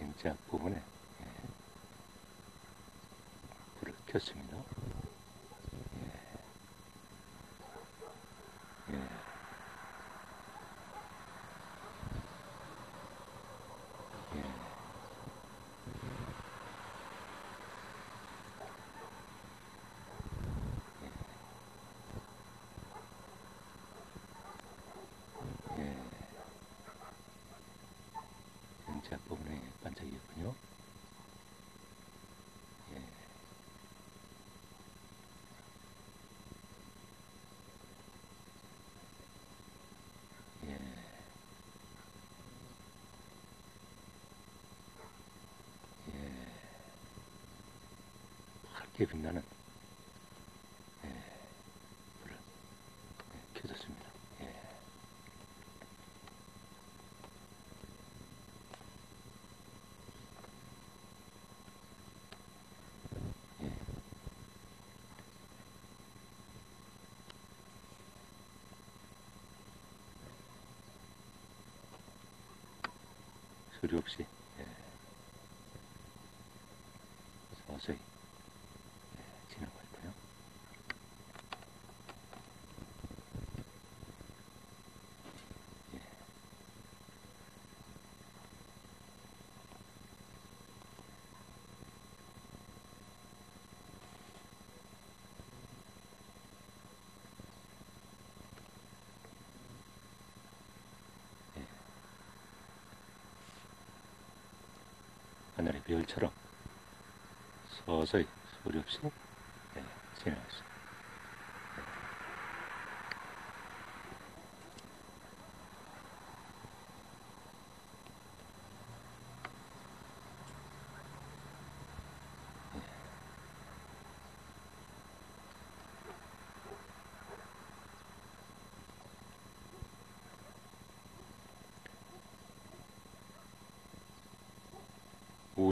임자 부분에 예. 불을 켰습니다. 예. 예. 예. 예. 연자 부분에 반짝이었군요. 예. 예. 예. 밝게 빛나는 예. 불을 예, 켜졌습니다. 예. 예. 소리 없이 예. 서서히 예, 지나고 있고요. 예. 예. 하늘의 별처럼 서서히 소리 없이 예, 지나갔습니다.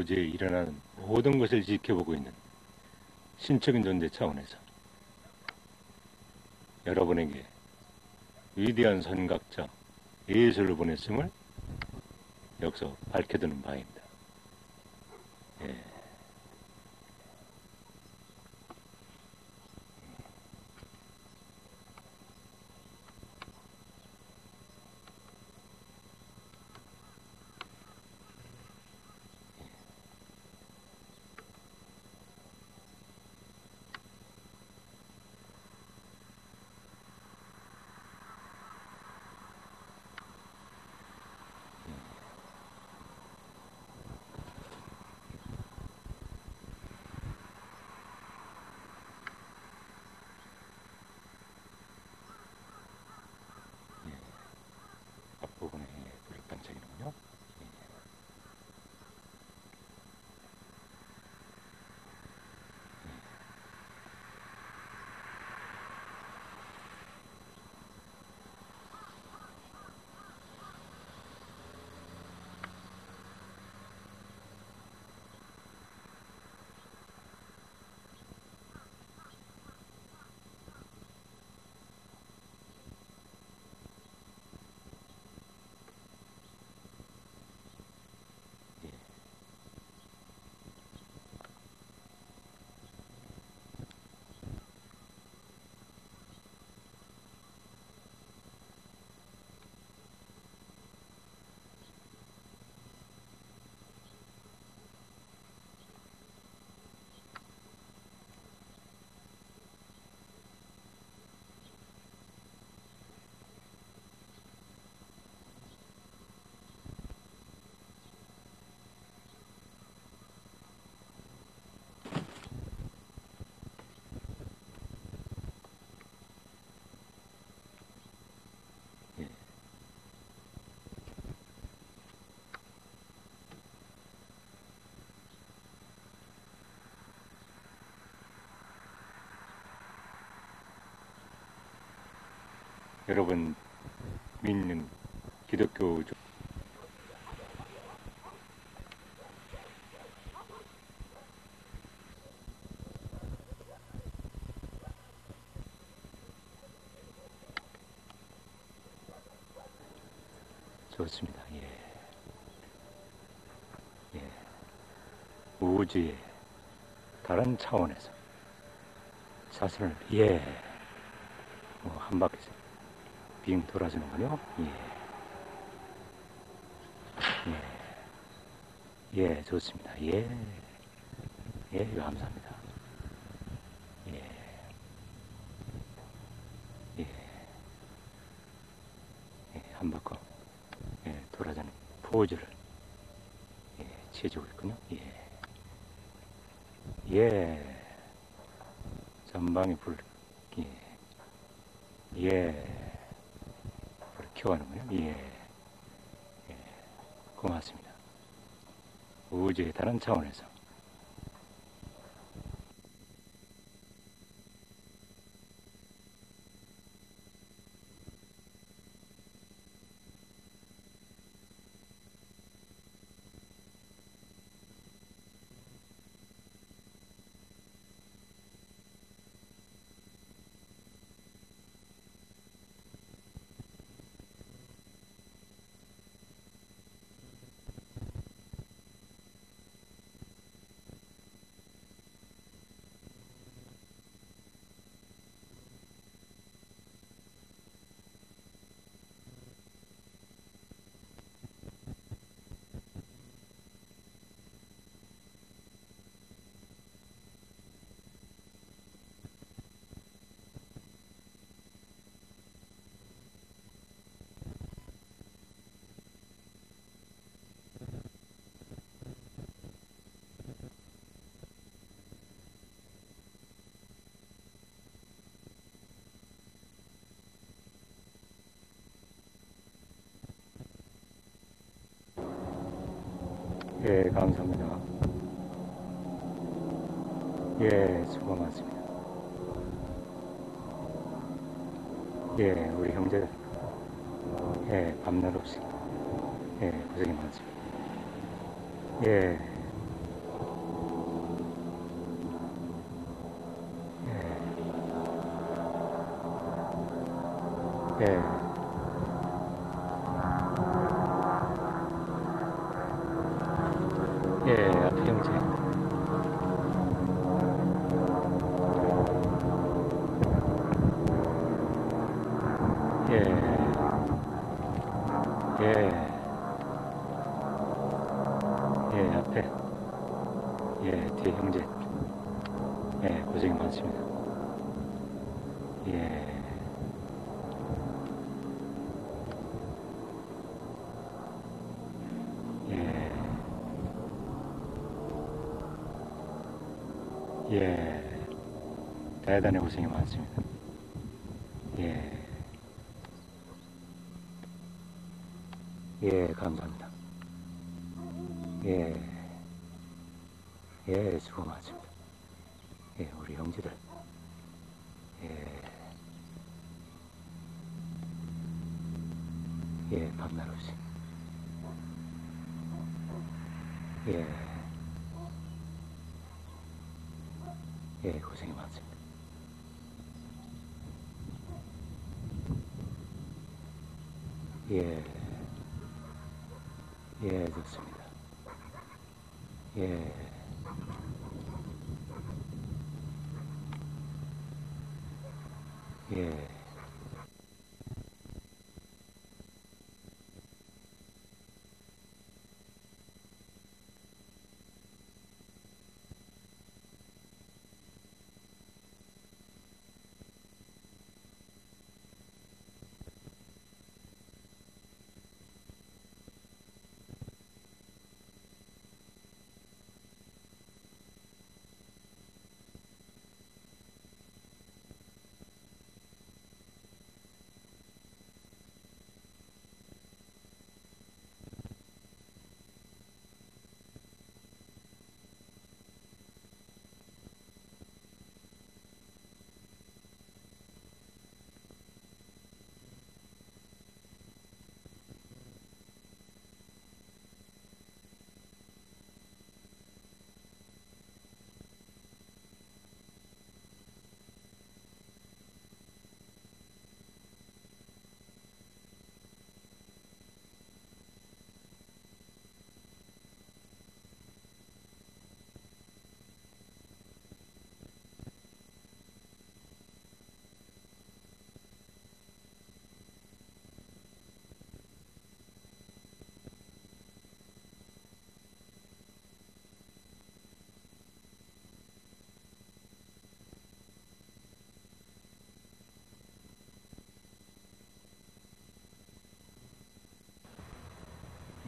우주에 일어나는 모든 것을 지켜보고 있는 신적인 존재 차원에서 여러분에게 위대한 선각자 예수를 보냈음을 여기서 밝혀두는 바입니다. 예. 여러분 믿는 기독교 조- 좋습니다. 예. 예. 우주의 다른 차원에서 사슬을 예. 뭐 한 바퀴 빙 돌아주는군요. 예. 예. 예, 좋습니다. 예. 예, 감사합니다. 예. 예. 예, 한 바퀴 예, 돌아가는 포즈를 예, 취해주고 있군요. 예. 예. 전방에 불, 예. 예. 불을 켜가는군요. 예. 예. 고맙습니다. 우주의 다른 차원에서 예, 감사합니다. 예, 수고 많습니다. 예, 우리 형제들. 예, 밤낮 없이. 예, 고생이 많습니다. 예. 예. 예. 예, 대단히 고생이 많습니다. 예. 예, 감사합니다. 예. 예, 수고 많습니다. 예, 우리 형제들. 예. 예, 밤낮 없이. 예. 예, 고생이 많습니다. 예. 예, 좋습니다. 예. 예.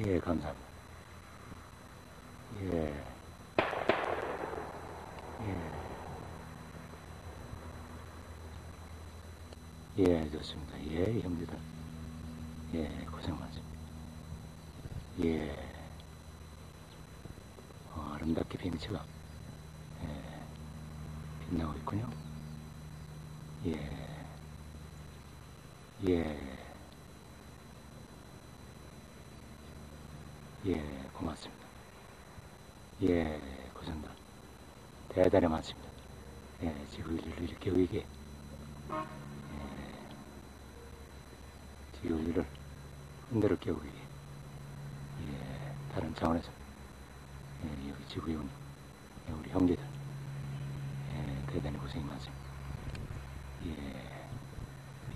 예, 감사합니다. 예. 예. 예, 좋습니다. 예, 형제들. 예, 고생 많습니다. 예. 어, 아름답게 빙치가, 예, 빛나고 있군요. 예. 예. 예, 고맙습니다. 예, 고생들. 대단히 많습니다. 예, 인류를 이렇게 위게, 예, 지구 인류를 흔들어 깨우기 위해, 예, 다른 차원에서, 예, 여기 지구에 온 예, 우리 형제들, 예, 대단히 고생이 많습니다. 예,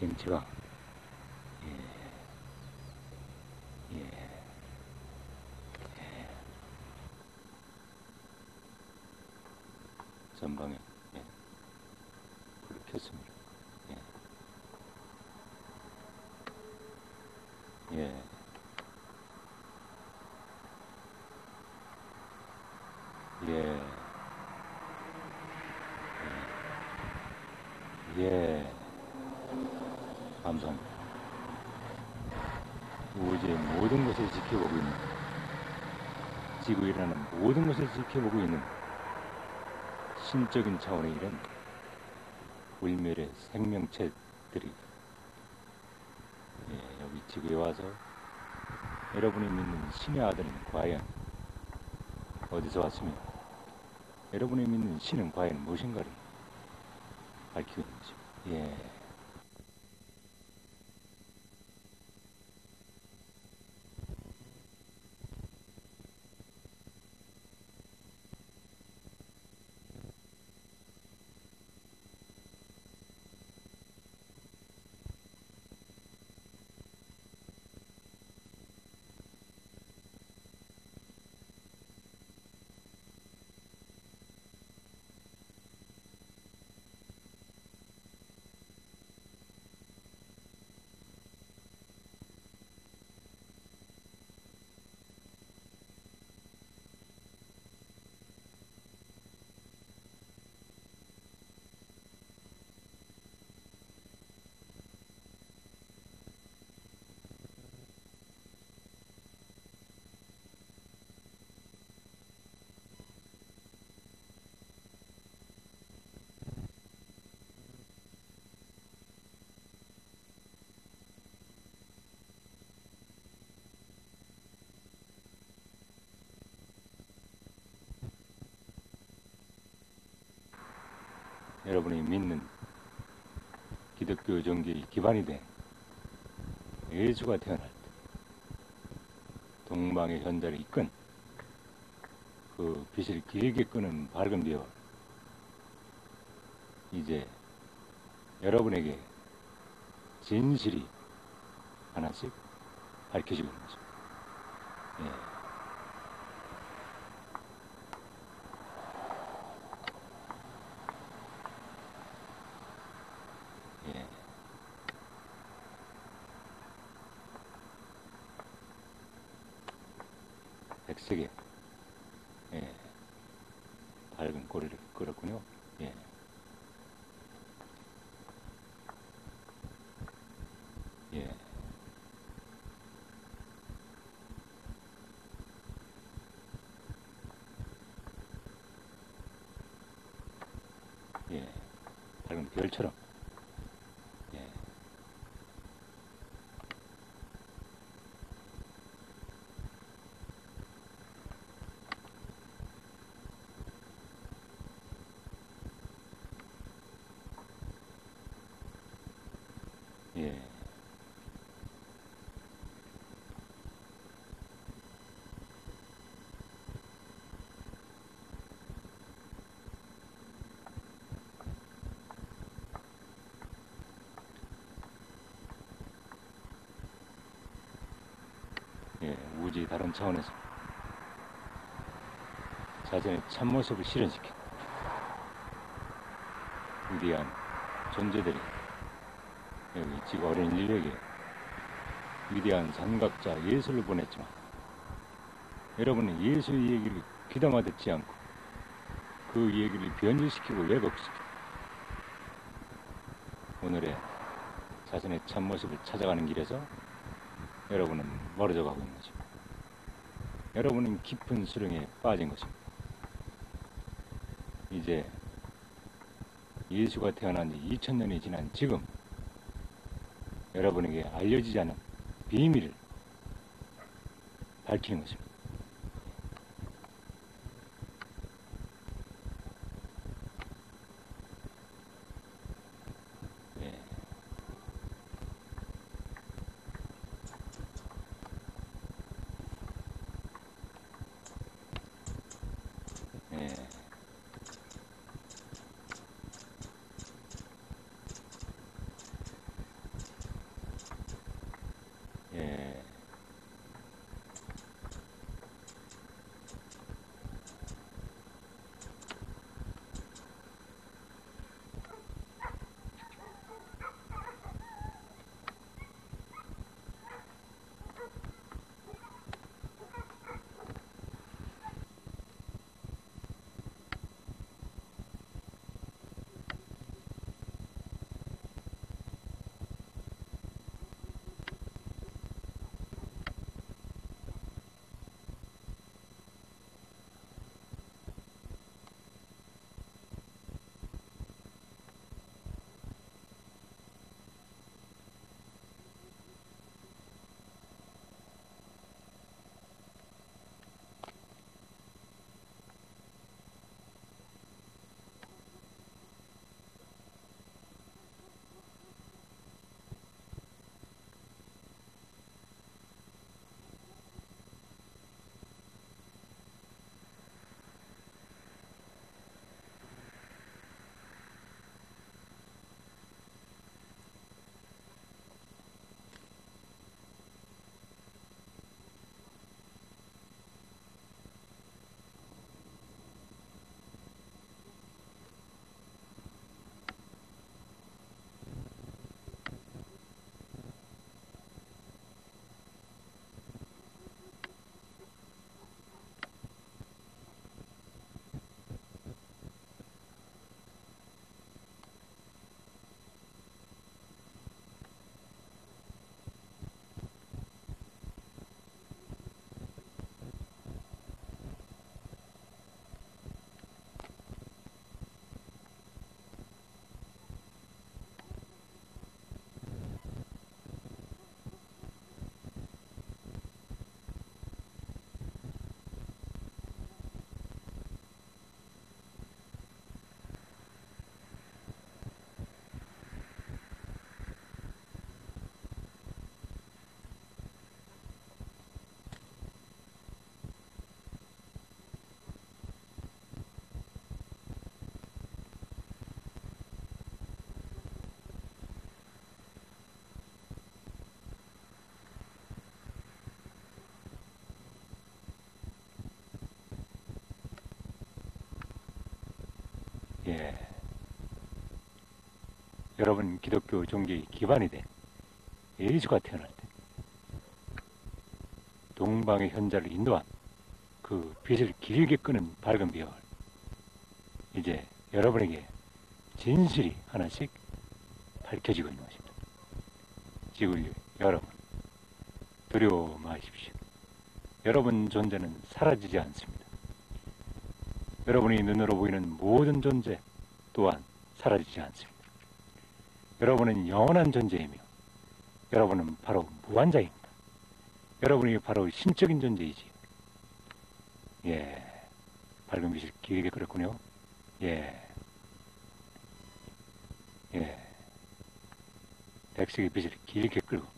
비행체가, 예, 예, 전방에 예, 불을 켰습니다. 예. 예. 예. 예. 예. 감사합니다. 우주의 모든 것을 지켜보고 있는 지구이라는 모든 것을 지켜보고 있는 신적인 차원의 일은 울멸의 생명체들이 예, 여기 지구에 와서 여러분이 믿는 신의 아들은 과연 어디서 왔으며 여러분이 믿는 신은 과연 무엇인가를 밝히고 있는 것입니다. 예. 여러분이 믿는 기독교 종교의 기반이 된 예수가 태어날 때 동방의 현자를 이끈 그 빛을 길게 끄는 밝은 비와 이제 여러분에게 진실이 하나씩 밝혀지고 있는 거죠. 예. 예. 백색의 예. 밝은 꼬리를 끌었군요. 예. 예. 예. 밝은 별처럼. 예. 예. 예, 우주의 다른 차원에서 자신의 참모습을 실현시킨 위대한 존재들이 지구 어린 인류에게 위대한 삼각자 예술을 보냈지만 여러분은 예수의 얘기를 귀담아 듣지 않고 그 얘기를 변질시키고 왜곡시켜 오늘의 자신의 참모습을 찾아가는 길에서 여러분은 멀어져 가고 있는 것입니다. 여러분은 깊은 수렁에 빠진 것입니다. 이제 예수가 태어난 지 2000년이 지난 지금 여러분에게 알려지지 않은 비밀을 밝히는 것입니다. 예. 여러분 기독교 종교의 기반이 된 예수가 태어날 때 동방의 현자를 인도한 그 빛을 길게 끄는 밝은 비열 이제 여러분에게 진실이 하나씩 밝혀지고 있는 것입니다. 지구인류 여러분 두려워 마십시오. 여러분 존재는 사라지지 않습니다. 여러분이 눈으로 보이는 모든 존재 또한 사라지지 않습니다. 여러분은 영원한 존재이며 여러분은 바로 무한자입니다. 여러분이 바로 신적인 존재이지요. 예, 밝은 빛을 길게 끌었군요. 예, 예, 백색의 빛을 길게 끌고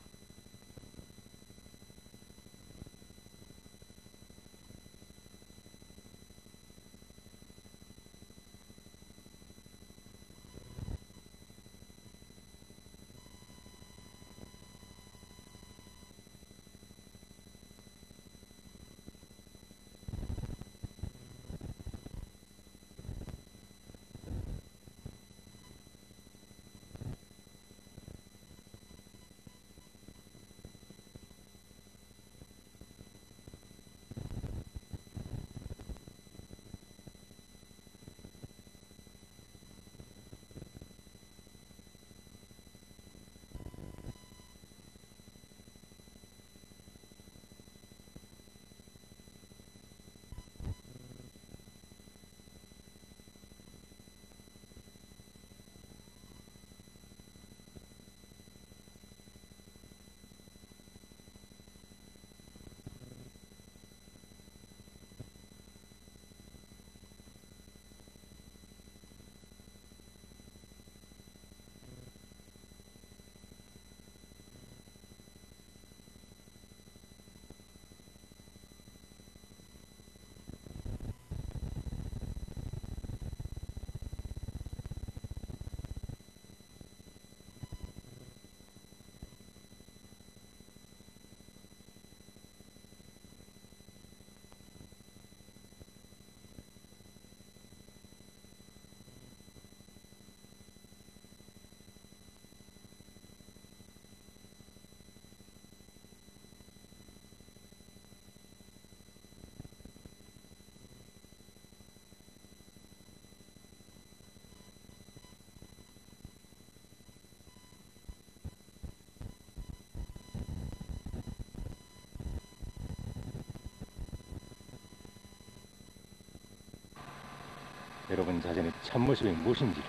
여러분 자신의 참모습이 무엇인지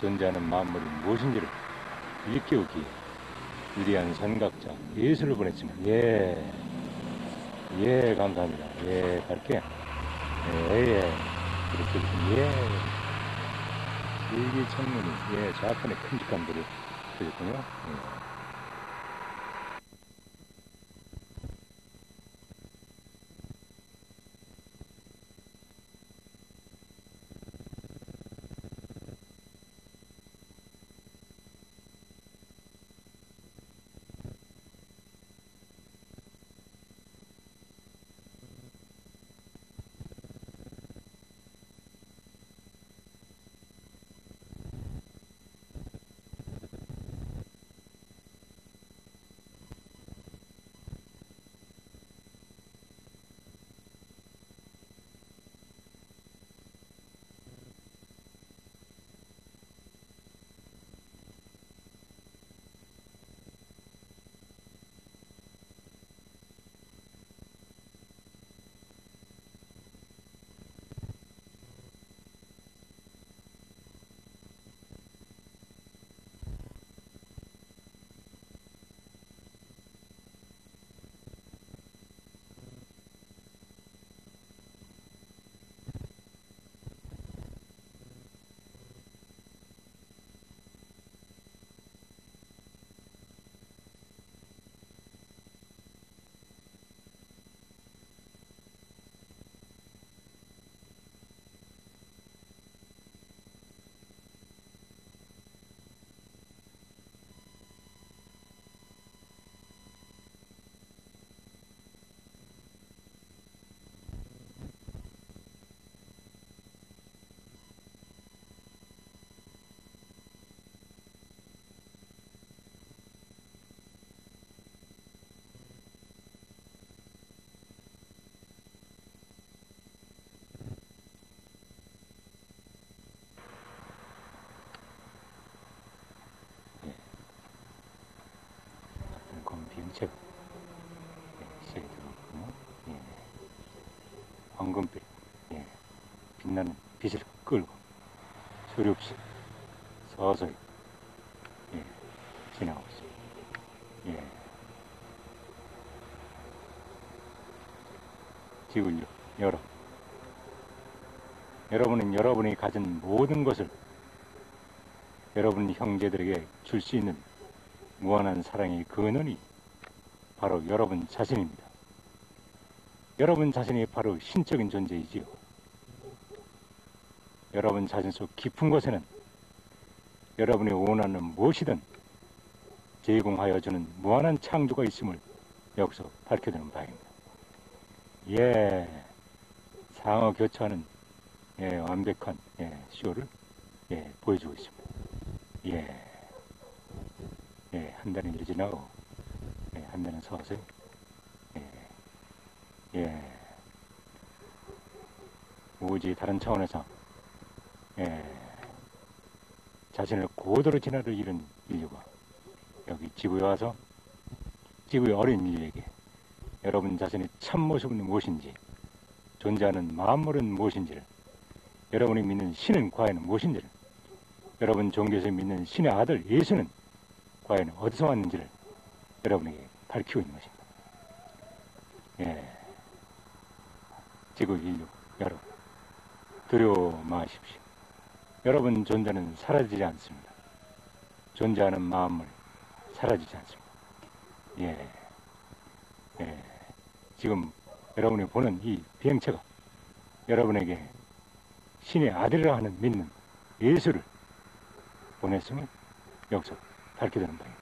존재하는 만물이 무엇인지를 일깨우기에 위대한 선각자 예수를 보냈지만 예, 예 감사합니다. 예 갈게. 예, 예. 이렇게 예. 일기 청문이 예 좌편에 큼직한 불을 보셨군요. 예. 검 비행체가 예, 시작이 들어왔군요. 예. 황금빛, 예. 빛나는 빛을 끌고 소리 없이 서서히 예. 지나가고 있습니다. 예. 지구인류 여러분, 여러분은 여러분이 가진 모든 것을 여러분 형제들에게 줄 수 있는 무한한 사랑의 근원이 바로 여러분 자신입니다. 여러분 자신이 바로 신적인 존재이지요. 여러분 자신 속 깊은 곳에는 여러분이 원하는 무엇이든 제공하여 주는 무한한 창조가 있음을 여기서 밝혀드는 바입니다. 예, 상어 교차하는 예, 완벽한 예, 쇼를 예, 보여주고 있습니다. 예. 예, 한 달이 지나고, 예, 한 달은 서서히, 예, 예, 우주의 다른 차원에서, 예, 자신을 고도로 진화를 이룬 인류가 여기 지구에 와서 지구의 어린 인류에게 여러분 자신의 참모습은 무엇인지, 존재하는 만물은 무엇인지를, 여러분이 믿는 신은 과연 무엇인지를, 여러분 종교에서 믿는 신의 아들 예수는 과연 어디서 왔는지를 여러분에게 밝히고 있는 것입니다. 예. 지구 인류 여러분 두려워 마십시오. 여러분 존재는 사라지지 않습니다. 존재하는 마음을 사라지지 않습니다. 예. 예. 지금 여러분이 보는 이 비행체가 여러분에게 신의 아들이라 하는 믿는 예수를 보냈음을 여기서 밝게 되는 바입니다.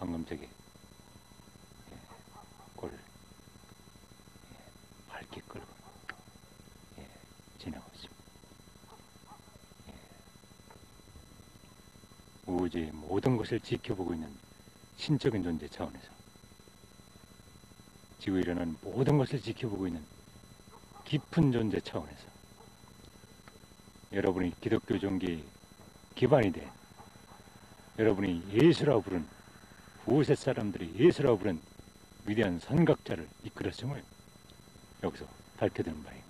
황금색의 예, 꼴을 예, 밝게 끌고 예, 지나고 있습니다. 예. 우주의 모든 것을 지켜보고 있는 신적인 존재 차원에서 지구에 일어나는 모든 것을 지켜보고 있는 깊은 존재 차원에서 여러분이 기독교 종교의 기반이 된 여러분이 예수라고 부른 후세 사람들이 예수라고 부른 위대한 선각자를 이끌었음을 여기서 밝혀드는 바입니다.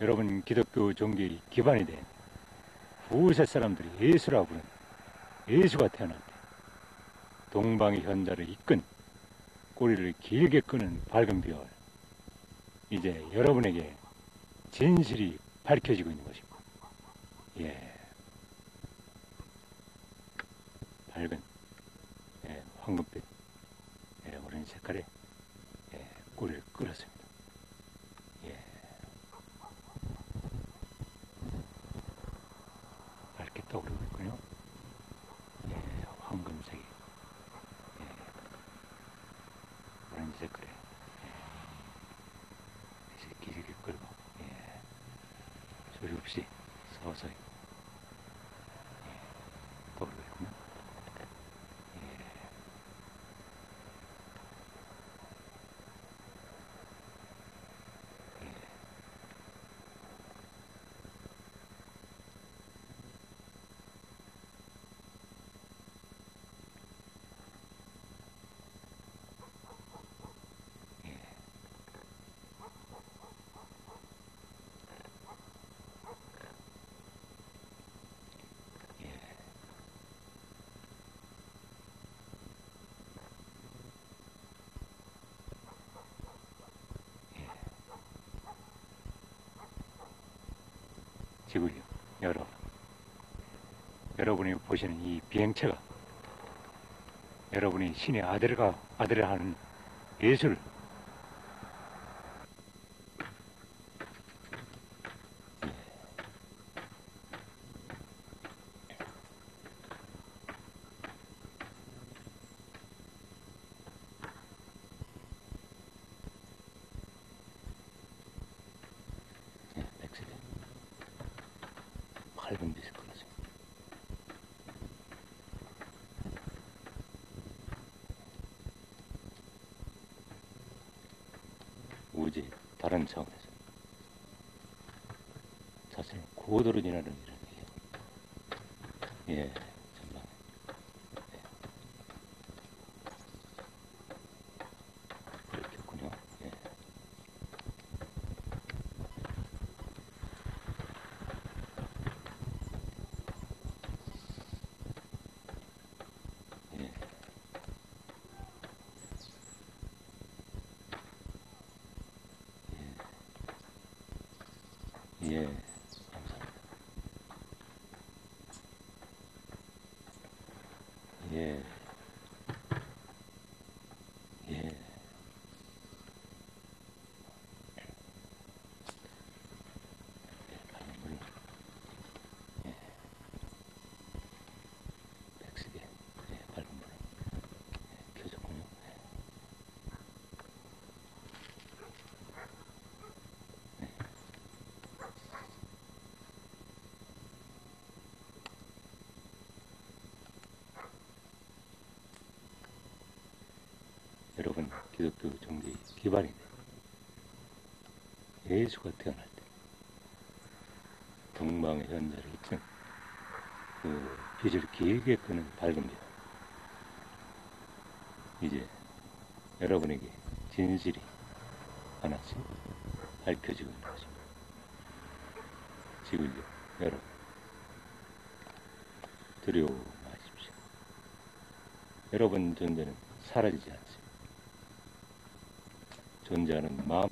여러분 기독교 종교의 기반이 된 후세 사람들이 예수라고 부른 예수가 태어날 때 동방의 현자를 이끈 꼬리를 길게 끄는 밝은 별 이제 여러분에게 진실이 밝혀지고 있는 것입니다. 예. 밝은 예, 황금빛 예, 오렌 색깔의 예, 꼬리를 끌었습니다. 예. 밝게 떠오르고 있군요. 예, 황금색이 예, 오렌 색깔의 예, 이제 길게 끌고 예, 소리 없이 서서히 예, 떠오르고 있군요. 예. 예. 예. 예. 지구요, 여러분. 여러분이 보시는 이 비행체가 여러분이 신의 아들과 아들을 하는 예술 예, 백색이 밝은 빛을 끌어서 우주의 다른 차원에서 자신을 고도로 지나는 이런 얘기예요. 예, 전방. 예. 그렇겠군요. 예. 예. 예. 예. 감사합니다. 예. 예. 예, 밝은 불. 예. 백색의 예, 밝은 불. 예, 켜졌군요. 예. 여러분 기독교 종교의 기반이 돼. 예수가 태어날 때 동방의 현자를 이끈 그 빛을 길게 끄는 밝은 빛 이제 여러분에게 진실이 하나씩 밝혀지고 있는 것입니다. 지금요 여러분 두려워 마십시오. 여러분 존재는 사라지지 않습니다. 존재하는 마음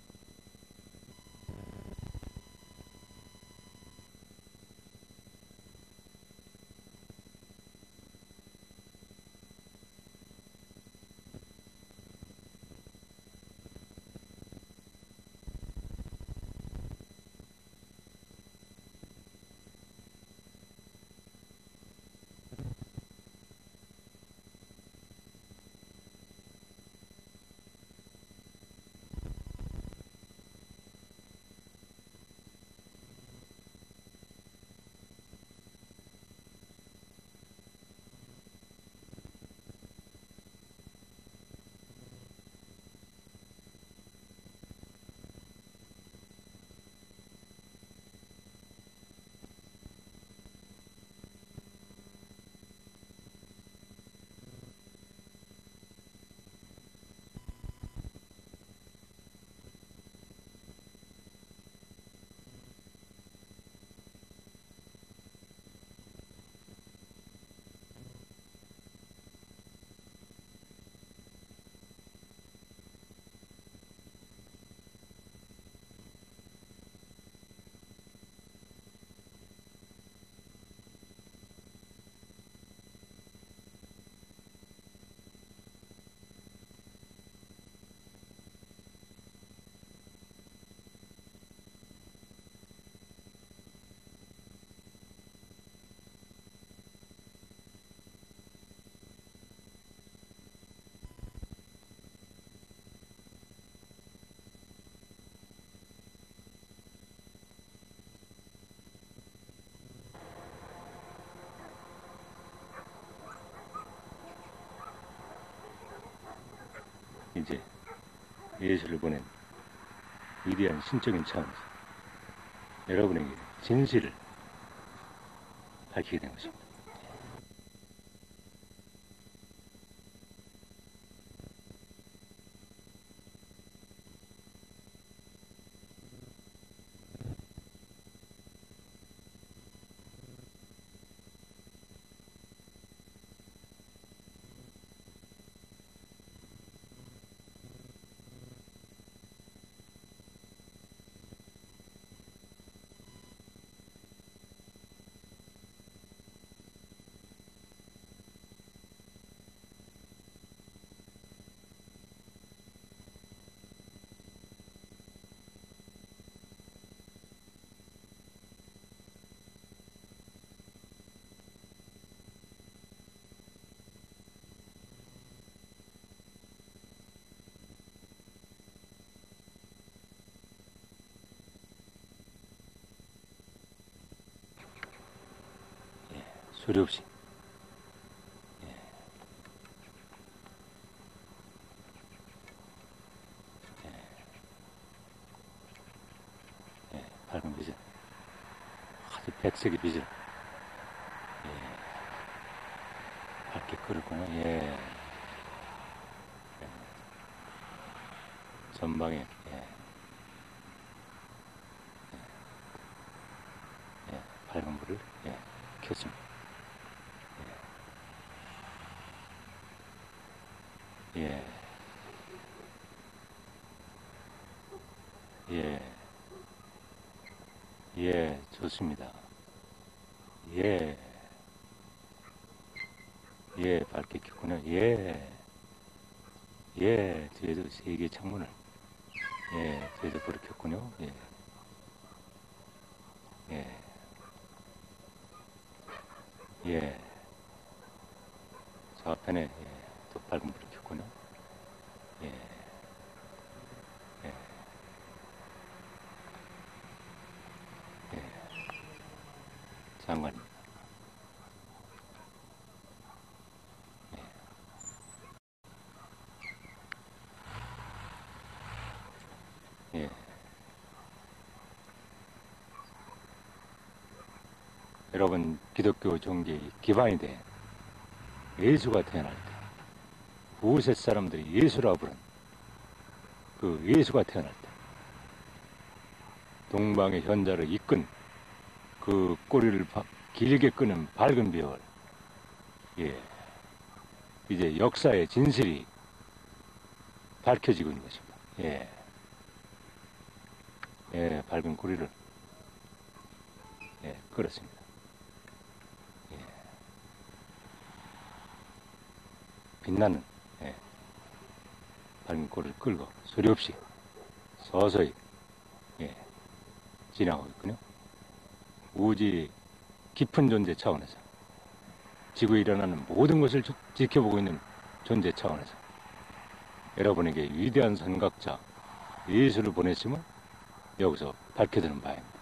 이제 예수를 보낸 위대한 신적인 차원에서 여러분에게 진실을 밝히게 된 것입니다. 소리 없이 예. 예, 밝은 빛을 아주 백색의 빛을 예. 밝게 끌었구나 예. 예. 전방에 예. 예. 예. 밝은 불을 예. 켰습니다. 예. 예. 예, 좋습니다. 예. 예, 밝게 켰군요. 예. 예, 뒤에도 세 개의 창문을. 예, 뒤에도 불을 켰군요. 예. 예. 예. 좌편에, 예, 또 밝은 불 을 켰군요. 예. 예. 예. 장관님. 예. 예. 여러분, 기독교 종교의 기반이 된 예수가 태어날 때, 부셋 사람들이 예수라 부른 그 예수가 태어날 때, 동방의 현자를 이끈 그 꼬리를 바- 길게 끄는 밝은 별, 예, 이제 역사의 진실이 밝혀지고 있는 것입니다. 예, 예, 밝은 꼬리를 예, 끌었습니다. 예. 빛나는 꼬리를 끌고 소리 없이 서서히 예, 지나가고 있군요. 우지 깊은 존재 차원에서 지구에 일어나는 모든 것을 주- 지켜보고 있는 존재 차원에서 여러분에게 위대한 선각자 예수를 보냈음을 여기서 밝혀드는 바입니다.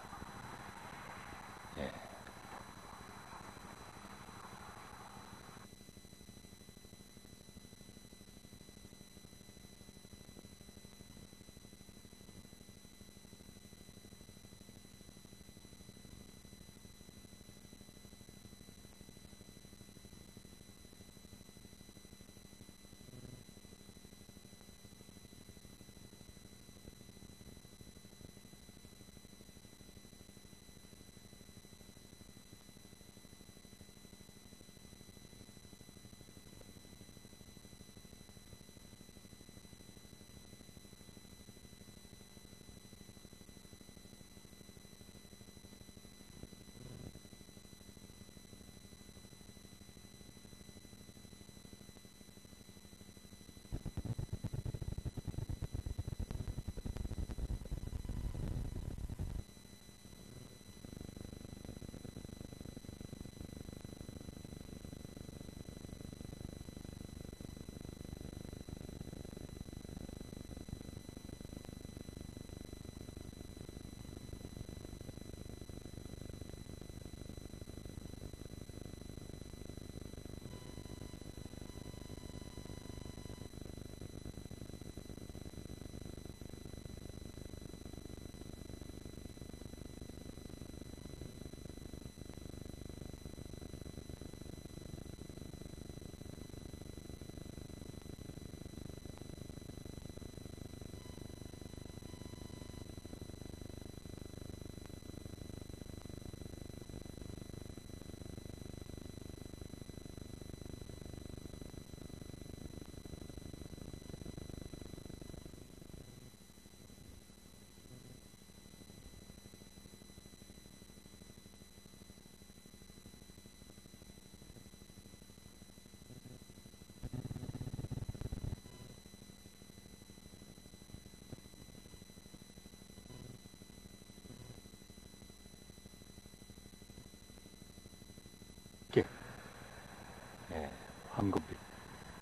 황금빛,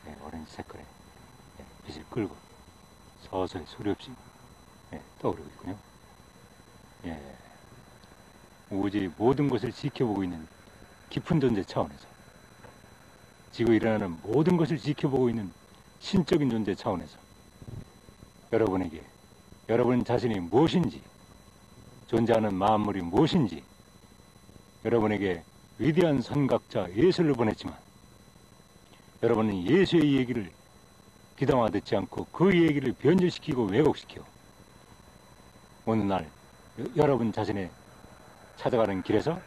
예, 오렌지 색깔의 예, 빛을 끌고 서서히 소리 없이 예, 떠오르고 있군요. 예, 우주의 모든 것을 지켜보고 있는 깊은 존재 차원에서 지구 일어나는 모든 것을 지켜보고 있는 신적인 존재 차원에서 여러분에게 여러분 자신이 무엇인지 존재하는 만물이 무엇인지 여러분에게 위대한 선각자 예수를 보냈지만 여러분은 예수의 얘기를 귀담아 듣지 않고 그 얘기를 변질시키고 왜곡시켜 어느 날 여- 여러분 자신의 찾아가는 길에서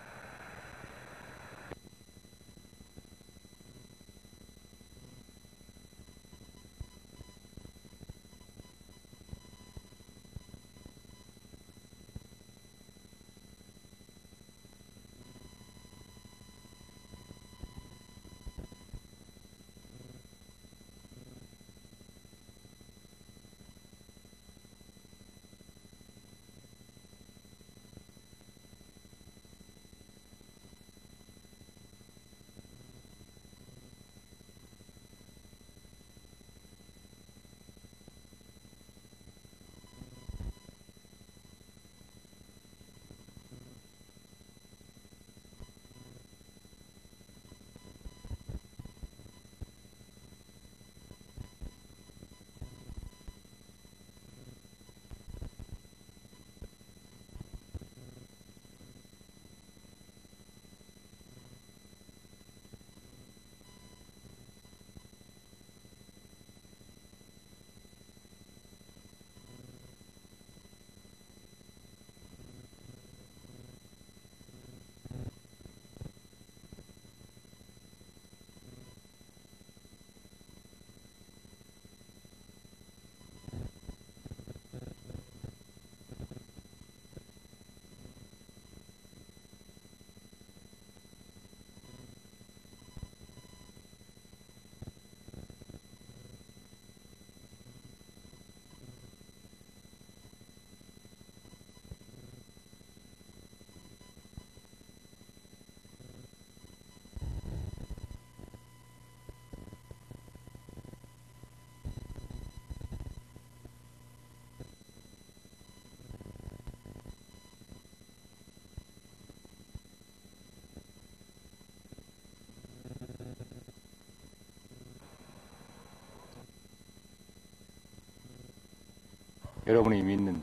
여러분이 믿는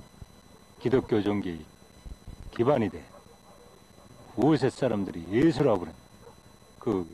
기독교 종교의 기반이 돼. 우세 사람들이 예수라고 그러는 그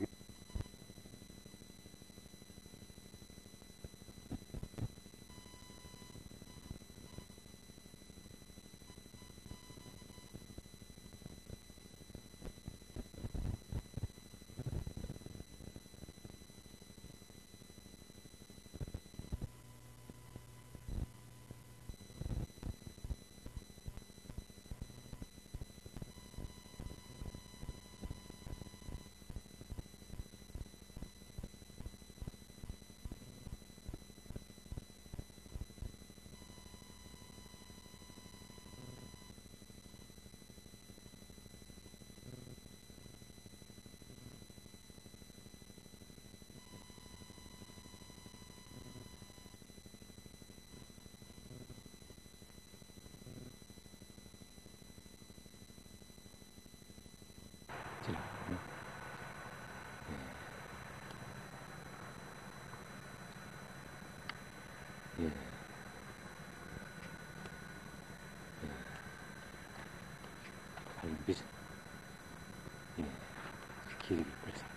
길이 발산다.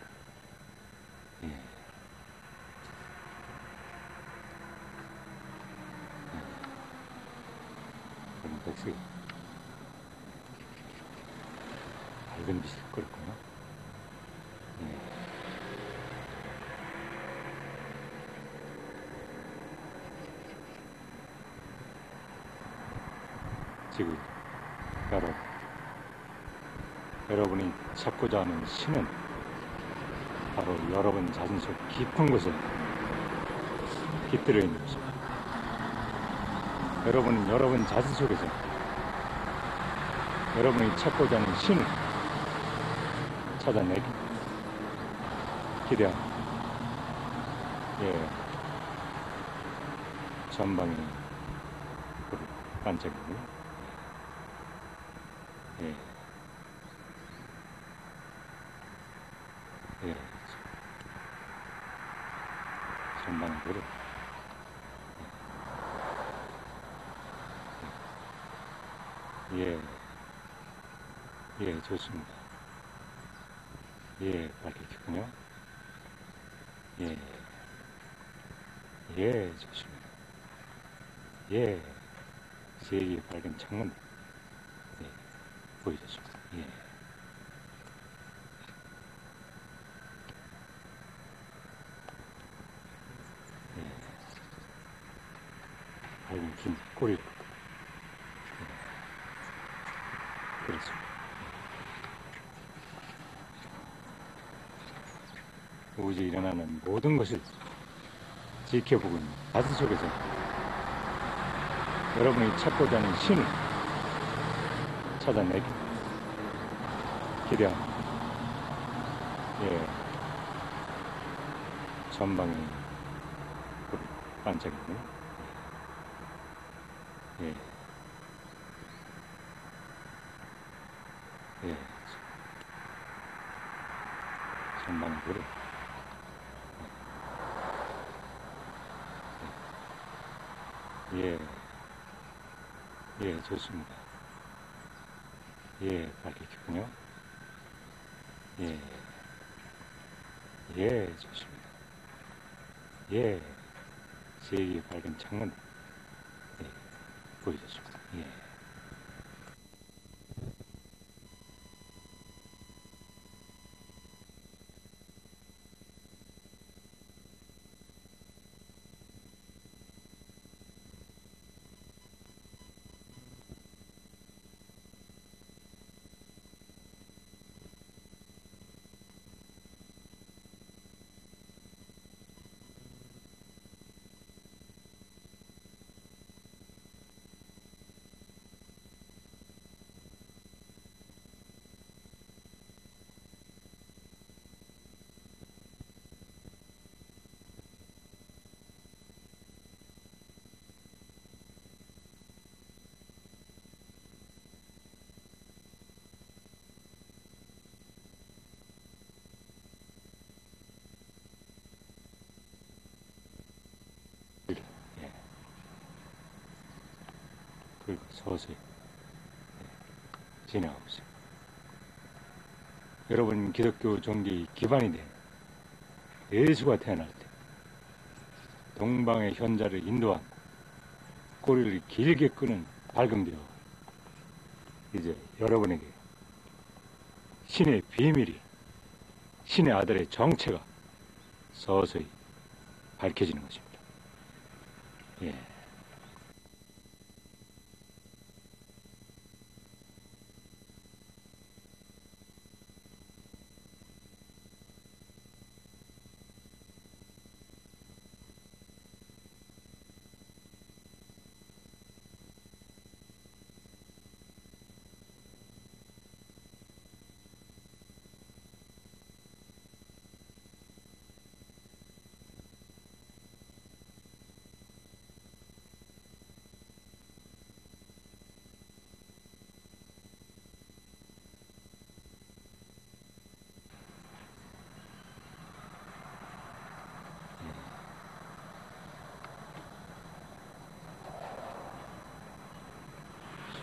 예. 예. 그런 백색이 밝은 빛을 끌었구나. 예. 지금 여러분, 여러분이 찾고자 하는 신은 바로 여러분 자신 속 깊은 곳에 깃들어 있는 것입니다. 여러분은 여러분 자신 속에서 여러분이 찾고자 하는 신을 찾아내기 기대합니다. 예. 전방에 불이 반짝이고, 예. 예. 전방에 불이 예. 예, 좋습니다. 예, 밝혔군요. 예. 예, 좋습니다. 예. 세계 밝은 창문. 예, 보여줬습니다. 예. 예. 밝은 긴 꼬리를. 예. 그렇습니다. 우주에 일어나는 모든 것을 지켜보고 있는 가슴 속에서 여러분이 찾고자 하는 신을 찾아내기 기대합니다. 예. 전방에 예. 예. 전방에 불이 예. 예, 좋습니다. 예, 밝혔군요. 예. 예, 좋습니다. 예. 세계 밝은 창문. 예, 보여줬습니다. 그리고 서서히 예, 진행하고 있습니다. 여러분 기독교 종교의 기반이 된 예수가 태어날 때 동방의 현자를 인도한 꼬리를 길게 끄는 밝은 별 이제 여러분에게 신의 비밀이 신의 아들의 정체가 서서히 밝혀지는 것입니다.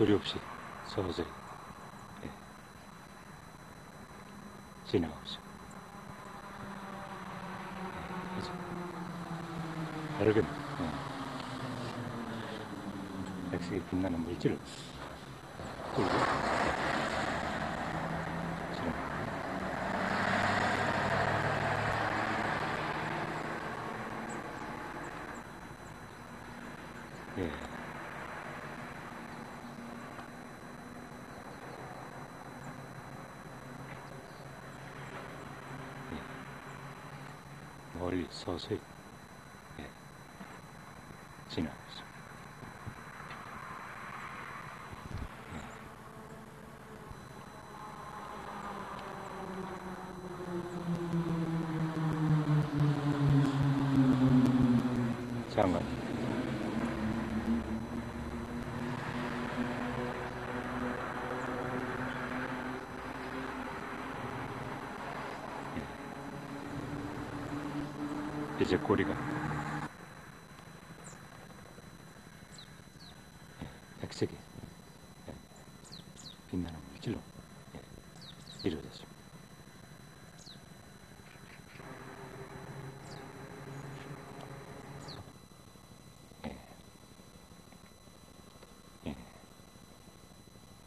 소리 없이 서서히. 예, 그죠? 밝은 예. 백색이 빛나는 물질을 끌고 진행. 예. 멀리 서서히 예, 지나고 있습니다. 예. 장관. 예. 이제 꼬리가 예, 백색이 예, 빛나는 물질로 예, 이루어졌습니다.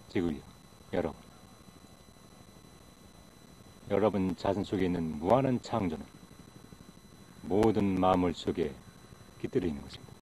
지구요, 여러분. 여러분 자신 속에 있는 무한한 창조는 모든 마음을 속에 깃들어 있는 것입니다.